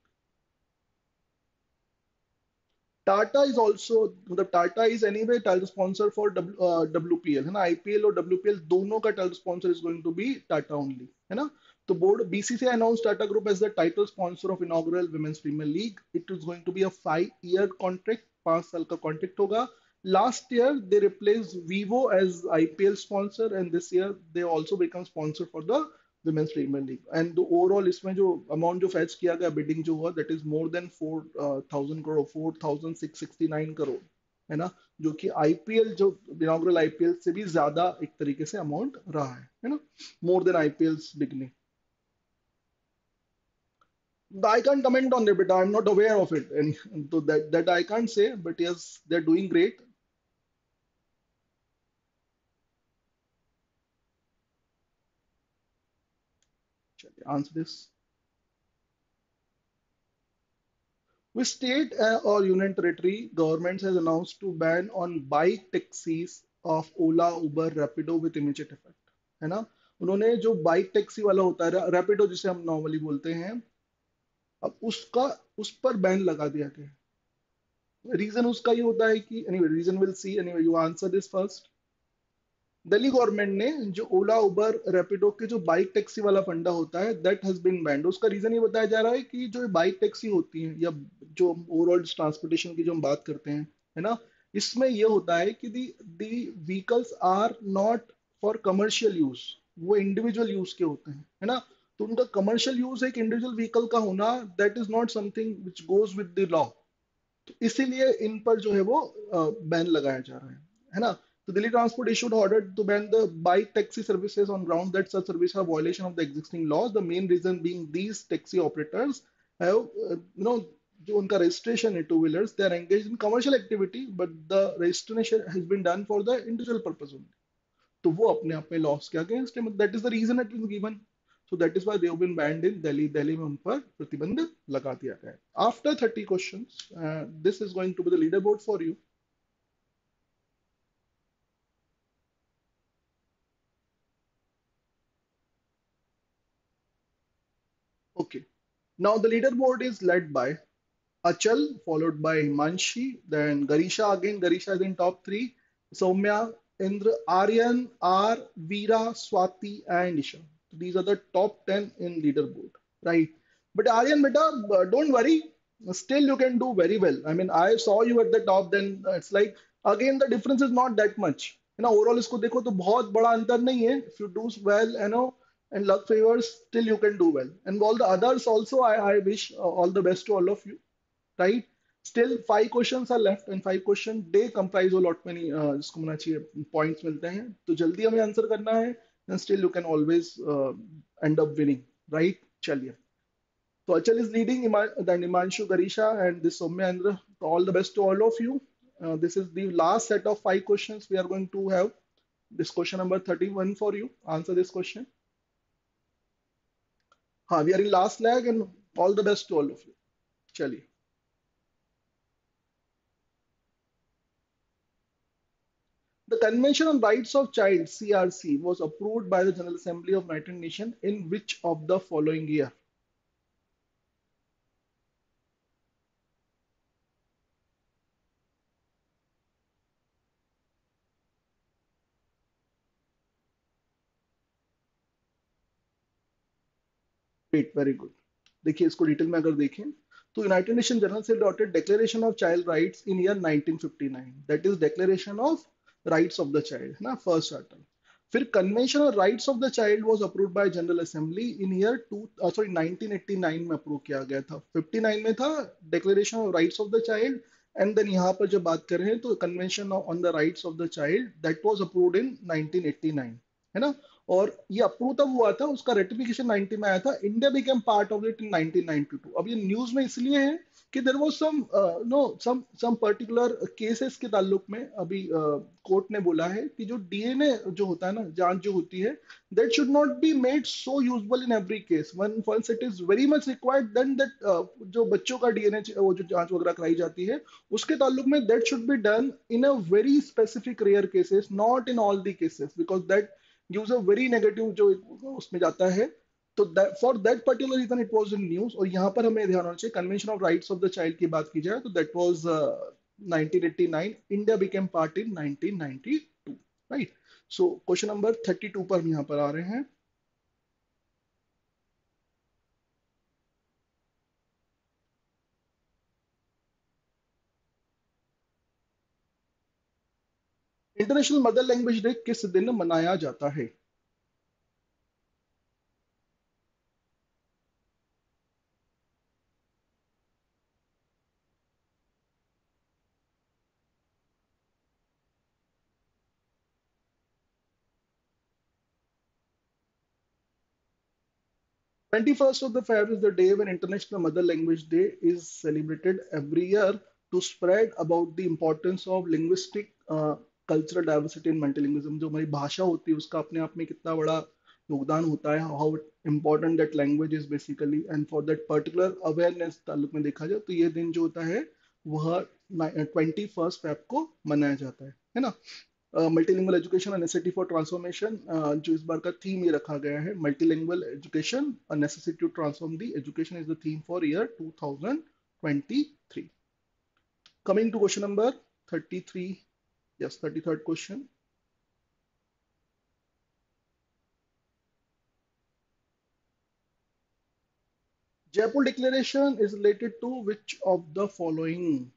Tata is also मतलब Tata is anyway title sponsor for W P L है ना आईपीएल और डब्ल्यू पी एल दोनों का title sponsor is going to be Tata only है ना The board BCCI announced Tata Group as the title sponsor of inaugural Women's Premier League. It is going to be a five-year contract. पांच साल का contract होगा last year they replaced vivo as ipl sponsor and this year they also become sponsor for the women's league and the overall इसमें जो amount जो fetch किया गया bidding जो हुआ that is more than 4000 crore 4669 crore है ना जो कि आईपीएल जो इनॉग्रल आईपीएल से भी ज़्यादा एक तरीके से अमाउंट रहा है है ना more than IPL beginning I can't comment on it, but I'm not aware of it. And so that, that I can't say, but yes, they're doing great. Answer this. Which state uh, or union territory government has announced to ban on bike taxis of Ola, Uber, Rapido with immediate effect? है ना उन्होंने जो bike taxi वाला होता है रैपिडो जिसे हम normally बोलते हैं अब उसका उस पर बैन लगा दिया गया रीजन उसका ये होता है कि anyway reason will see anyway you answer this first Delhi government ने जो ओला, उबर, रैपिडो के जो बाइक टैक्सी वाला फंडा होता है दैट हैज़ बीन बैंड उसका रीजन ये बताया जा रहा है कि जो बाइक टैक्सी होती है, या जो ओवरऑल ट्रांसपोर्टेशन की जो हम बात करते हैं, है ना? इसमें ये होता है कि the the vehicles are not for commercial use वो इंडिविजुअल यूज़ के होते हैं, है ना? तो उनका कमर्शियल यूज़ एक इंडिविजुअल व्हीकल का होना that is not something which goes with the law तो इसीलिए इन पर जो है वो बैन लगाया जा रहा है है ना? तो Delhi transport issued order to ban the bike taxi services on ground that such service are violation of the existing laws the main reason being these taxi operators have you know जो उनका registration है two wheelers they are engage in commercial activity but the registration has been done for the individual purpose only तो वो अपने आप में loss के against है that is the reason it is given So that is why they have been banned in Delhi. Delhi में उन पर प्रतिबंध लगा दिया गया After 30 questions, uh, this is going to be the leaderboard for you. Now the leaderboard is led by Achal, followed by Manshi, then Garisha again. Garisha is in top three. Soumya, Indra, Aryan, R, Veera, Swati, and Isha. So these are the top 10 in leaderboard, right? But Aryan, beta, uh, don't worry. Still, you can do very well. I mean, I saw you at the top. Then it's like again the difference is not that much. You know, overall इसको देखो तो बहुत बड़ा अंतर नहीं है. If you do well, you know, and luck favors, still you can do well. And all the others also, I, I wish uh, all the best to all of you, right? Still five questions are left and five question they comprise a lot many uh, मना चाहिए points मिलते हैं तो जल्दी हमें answer करना है and still you can always uh, end up winning, right? चलिए so Achal is leading, then Imanshu Garisha and this Soumya Andra. All the best to all of you. Uh, this is the last set of five questions we are going to have. This question number 31 for you. Answer this question. हाँ we are in last leg and all the best to all of you. चलिए The Convention on Rights of Child (CRC) was approved by the General Assembly of United Nations in which of the following year? Great very good देखिए, इसको detail में अगर देखें तो United nation general से dotted declaration of child rights in year 1959 that is declaration of rights of the child है ना first article फिर convention of rights of the child was approved by general assembly in year two sorry 1989 में approve किया गया था. 59 में था declaration of rights of the child and then यहाँ पर जब बात कर रहे हैं तो convention on the rights of the child that was approved in 1989 है ना? और ये अप्रूव तब हुआ था उसका रेटिफिकेशन 90 में आया था। India became part of it in 1992 अब ये न्यूज़ में इसलिए है कि there was some no some some particular cases के ताल्लुक में अभी कोर्ट uh, ने बोला है कि जो डीएनए जो होता है ना जाँच जो होती है that should not be made so usable in every case one falls it is very much required then that जो बच्चों का डीएनए वो जो जाँच वगैरह कराई जाती है उसके ताल्लुक में that should be done in a very specific rare cases not in all the cases because that gives a very negative जो उसमें जाता है। तो for that particular reason it was in news और यहाँ पर हमें ध्यान होना चाहिए convention of rights of the child की बात की जाए तो that was 1989 India became part in 1992 right so question number 32 पर हम यहाँ पर आ रहे हैं। इंटरनेशनल मदर लैंग्वेज डे किस दिन मनाया जाता है? Twenty first of the Feb is the day one international mother language day is celebrated every year to spread about the importance of linguistic cultural diversity in multilingualism जो हमारी भाषा होती है, उसका अपने आप में कितना बड़ा योगदान होता है how important that language is basically and for that particular awareness ताल्लुक में देखा जाए तो ये दिन जो होता है, वह ट्वेंटी फ़र्स्ट फेब को मनाया जाता है है ना? Multilingual education necessity for transformation जो इस बार का थीम ये रखा गया है multilingual education necessity to transform the education is the theme for year 2023 coming to question number 33 Yes, 33rd question. Jaipur Declaration is related to which of the following?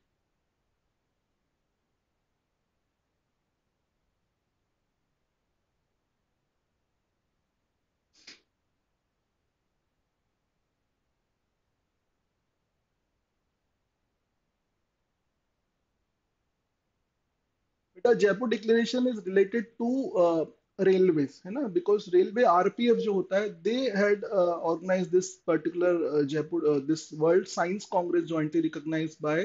The Jaipur declaration is related to uh, railways है ना because railway RPF जो होता है they had uh, organized this particular uh, Jaipur uh, this World Science Congress jointly recognized by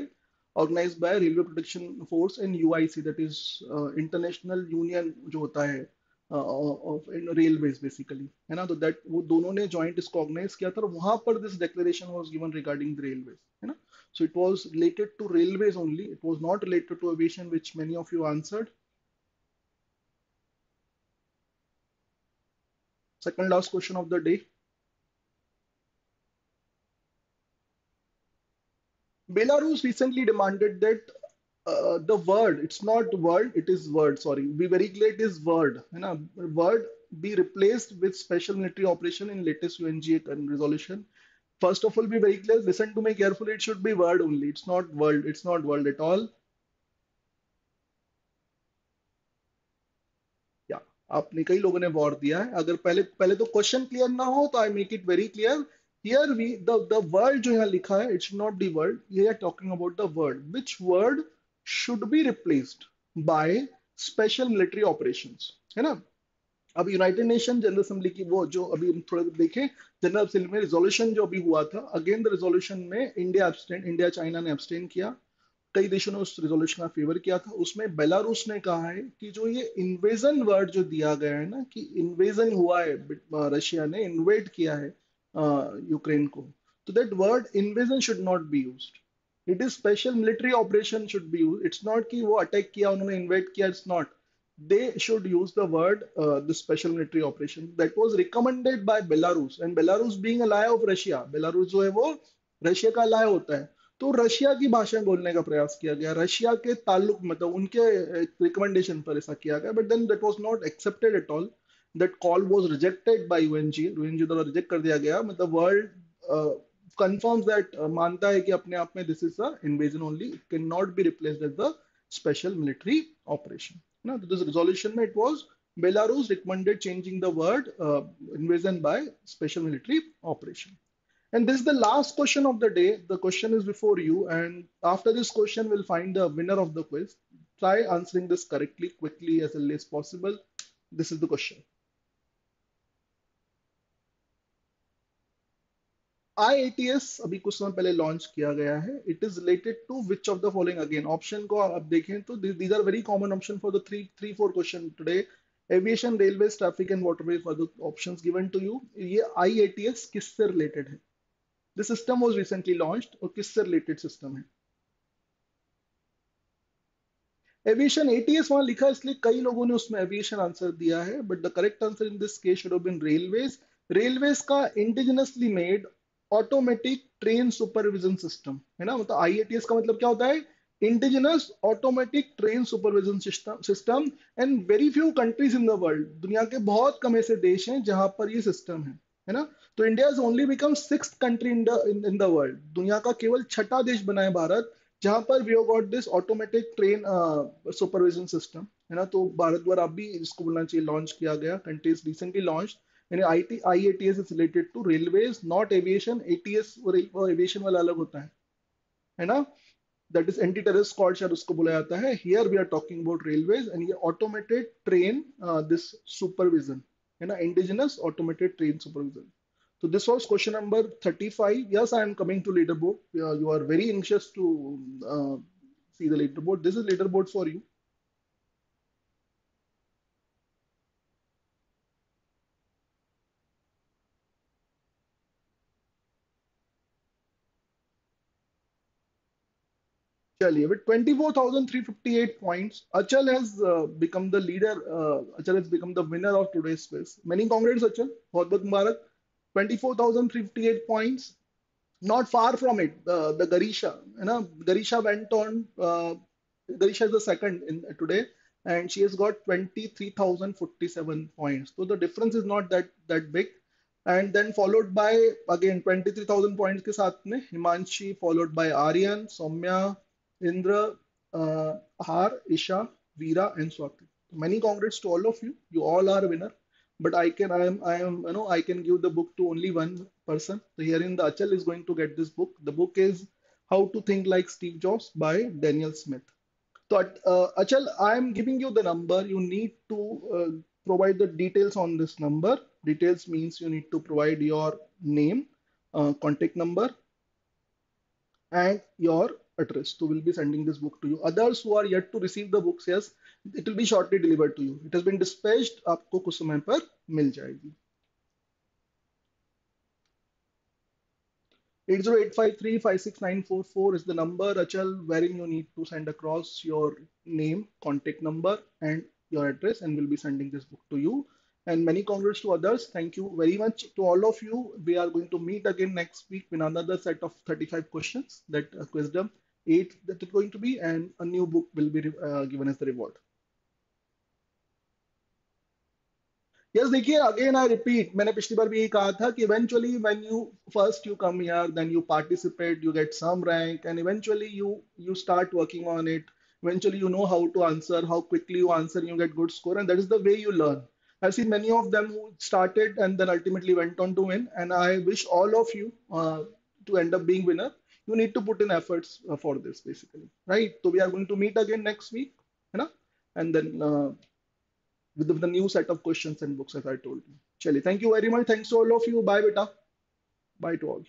organized by Railway Protection Force and UIC that is uh, International Union जो होता है of railways basically है ना तो that वो दोनों ने joint इसको ऑर्गेनाइज किया था और वहां पर this declaration was given regarding the railways है ना So it was related to railways only. It was not related to aviation, which many of you answered. Second last question of the day. Belarus recently demanded that uh, the word, it's not word, it is word, sorry. We very clear it is word. You know, word be replaced with special military operation in latest UNGA resolution first of all be very clear listen to me carefully it should be word only it's not world it's not world at all yeah आपने कई लोगों ने war दिया है अगर पहले पहले तो क्वेश्चन क्लियर ना हो तो I make it very clear here we the the word जो यहाँ लिखा है it's not the word we are talking about the word which word should be replaced by special military operations है ना? अब यूनाइटेड नेशन जनरल असेंबली की वो जो अभी हम थोड़ा देखें जनरल असेंबली में रिजोल्यूशन जो अभी हुआ था अगेन द रिजोल्यूशन में इंडिया एब्सटेन इंडिया चाइना ने एब्सटेन किया। कई देशों ने उस रिजोल्यूशन का फेवर किया था। उसमें बेलारूस ने कहा है कि जो ये इन्वेजन वर्ड जो दिया गया है ना, कि इन्वेजन हुआ है रशिया ने इन्वेट किया है यूक्रेन को। तो that word invasion should not be used it is special military operation should be use it's not कि वो अटैक किया उन्होंने इन्वेट किया it's not they should use the word uh, the special military operation that was recommended by belarus. And belarus being ally of russia belarus जो है वो Russia का ally होता है। तो रशिया की भाषा बोलने का प्रयास किया गया। रशिया के ताल्लुक मतलब उनके रिकमेंडेशन पर ऐसा किया गया। But then that was not accepted at all that call was rejected by UNG UNG द्वारा रिजेक्ट कर दिया गया। मतलब world confirms that uh, manta hai ki apne aap mein this is a invasion only it cannot be replaced as the special military operation now this resolution mein it was belarus recommended changing the word uh, invasion by special military operation and this is the last question of the day. The question is before you. And after this question, we'll find the winner of the quiz. Try answering this correctly, quickly, as early as possible. This is the question. IATS अभी कुछ समय पहले launch किया गया है। It is related to which of the following again option को आप देखें तो these are very common option for the three three four question today aviation railway traffic and waterway for the options given to you ये IATS किससे रिलेटेड है? The system was recently launched और किससे रिलेटेड सिस्टम है? एविएशन एटीएस वहाँ लिखा इसलिए कई लोगों ने उसमें एविएशन आंसर दिया है but the correct answer in this case should have been railways railways का indigenously made automatic train supervision system है ना? मतलब आईएटीएस का मतलब क्या होता है? Indigenous automatic train supervision system and very few countries in the world दुनिया के बहुत कम ऐसे देश हैं जहाँ पर ये सिस्टम है। है ना? तो India is only become six country in the in the world दुनिया का केवल छठा देश बना है भारत, जहाँ पर we got this automatic train supervision system है ना? तो भारत द्वारा अभी इसको बोलना चाहिए लॉन्च किया गया कंट्रीज़ रिसेंटली लॉन्च यानी I IATS is related to railways not aviation ATS वो एविएशन वाला अलग होता है है ना that is anti terrorist squad शायद उसको बोला जाता है here we are talking about railways and ये ऑटोमेटेड ट्रेन दिस सुपरविजन है ना indigenous automated train supervision So this was question number 35. Yes, I am coming to leaderboard. Uh, you are very anxious to uh, see the leaderboard. This is leaderboard for you. चलिए with 24,358 points, Achal has uh, become the leader. Uh, Achal has become the winner of today's quiz. Many congrats, Achal. बहुत बहुत मुबारक. 24,358 points. Not far from it, the, the Garisha. You know, Garisha went on. Uh, Garisha is the second in today, and she has got 23,047 points. So the difference is not that that big. And then followed by again 23,000 points के साथ में Himanshi, followed by Aryan, Soumya, Indra, uh, Har, Isha, Veera, and Swati. Many congrats to all of you. You all are winner. But I can, I am, I am, you know, I can give the book to only one person. So here in the Achal is going to get this book. The book is How to Think Like Steve Jobs by Daniel Smith. So uh, Achal, I am giving you the number. You need to uh, provide the details on this number. Details means you need to provide your name, uh, contact number, and your address so we'll be sending this book to you. Others who are yet to receive the books yes it will be shortly delivered to you. It has been dispatched. aapko kuch samay par mil jayegi Eight zero eight five three five six nine four four is the number. Achal wherein you need to send across your name contact number and your address and we'll be sending this book to you. And many congrats to others. Thank you very much to all of you. We are going to meet again next week with another set of 35 questions that uh, them. 8 that is going to be and a new book will be uh, given as the reward. Yes, देखिए again I repeat मैंने पिछली बार भी यही कहा था कि eventually when you first you come here then you participate you get some rank and eventually you you start working on it eventually you know how to answer how quickly you answer you get good score and that is the way you learn I've seen many of them who started and then ultimately went on to win. And I wish all of you uh, to end up being winner. You need to put in efforts uh, for this, basically, right? So we are going to meet again next week, you know, and then uh, with, the, with the new set of questions and books, as I told you. Chali, thank you very much. Thanks to all of you. Bye, beta. Bye to all.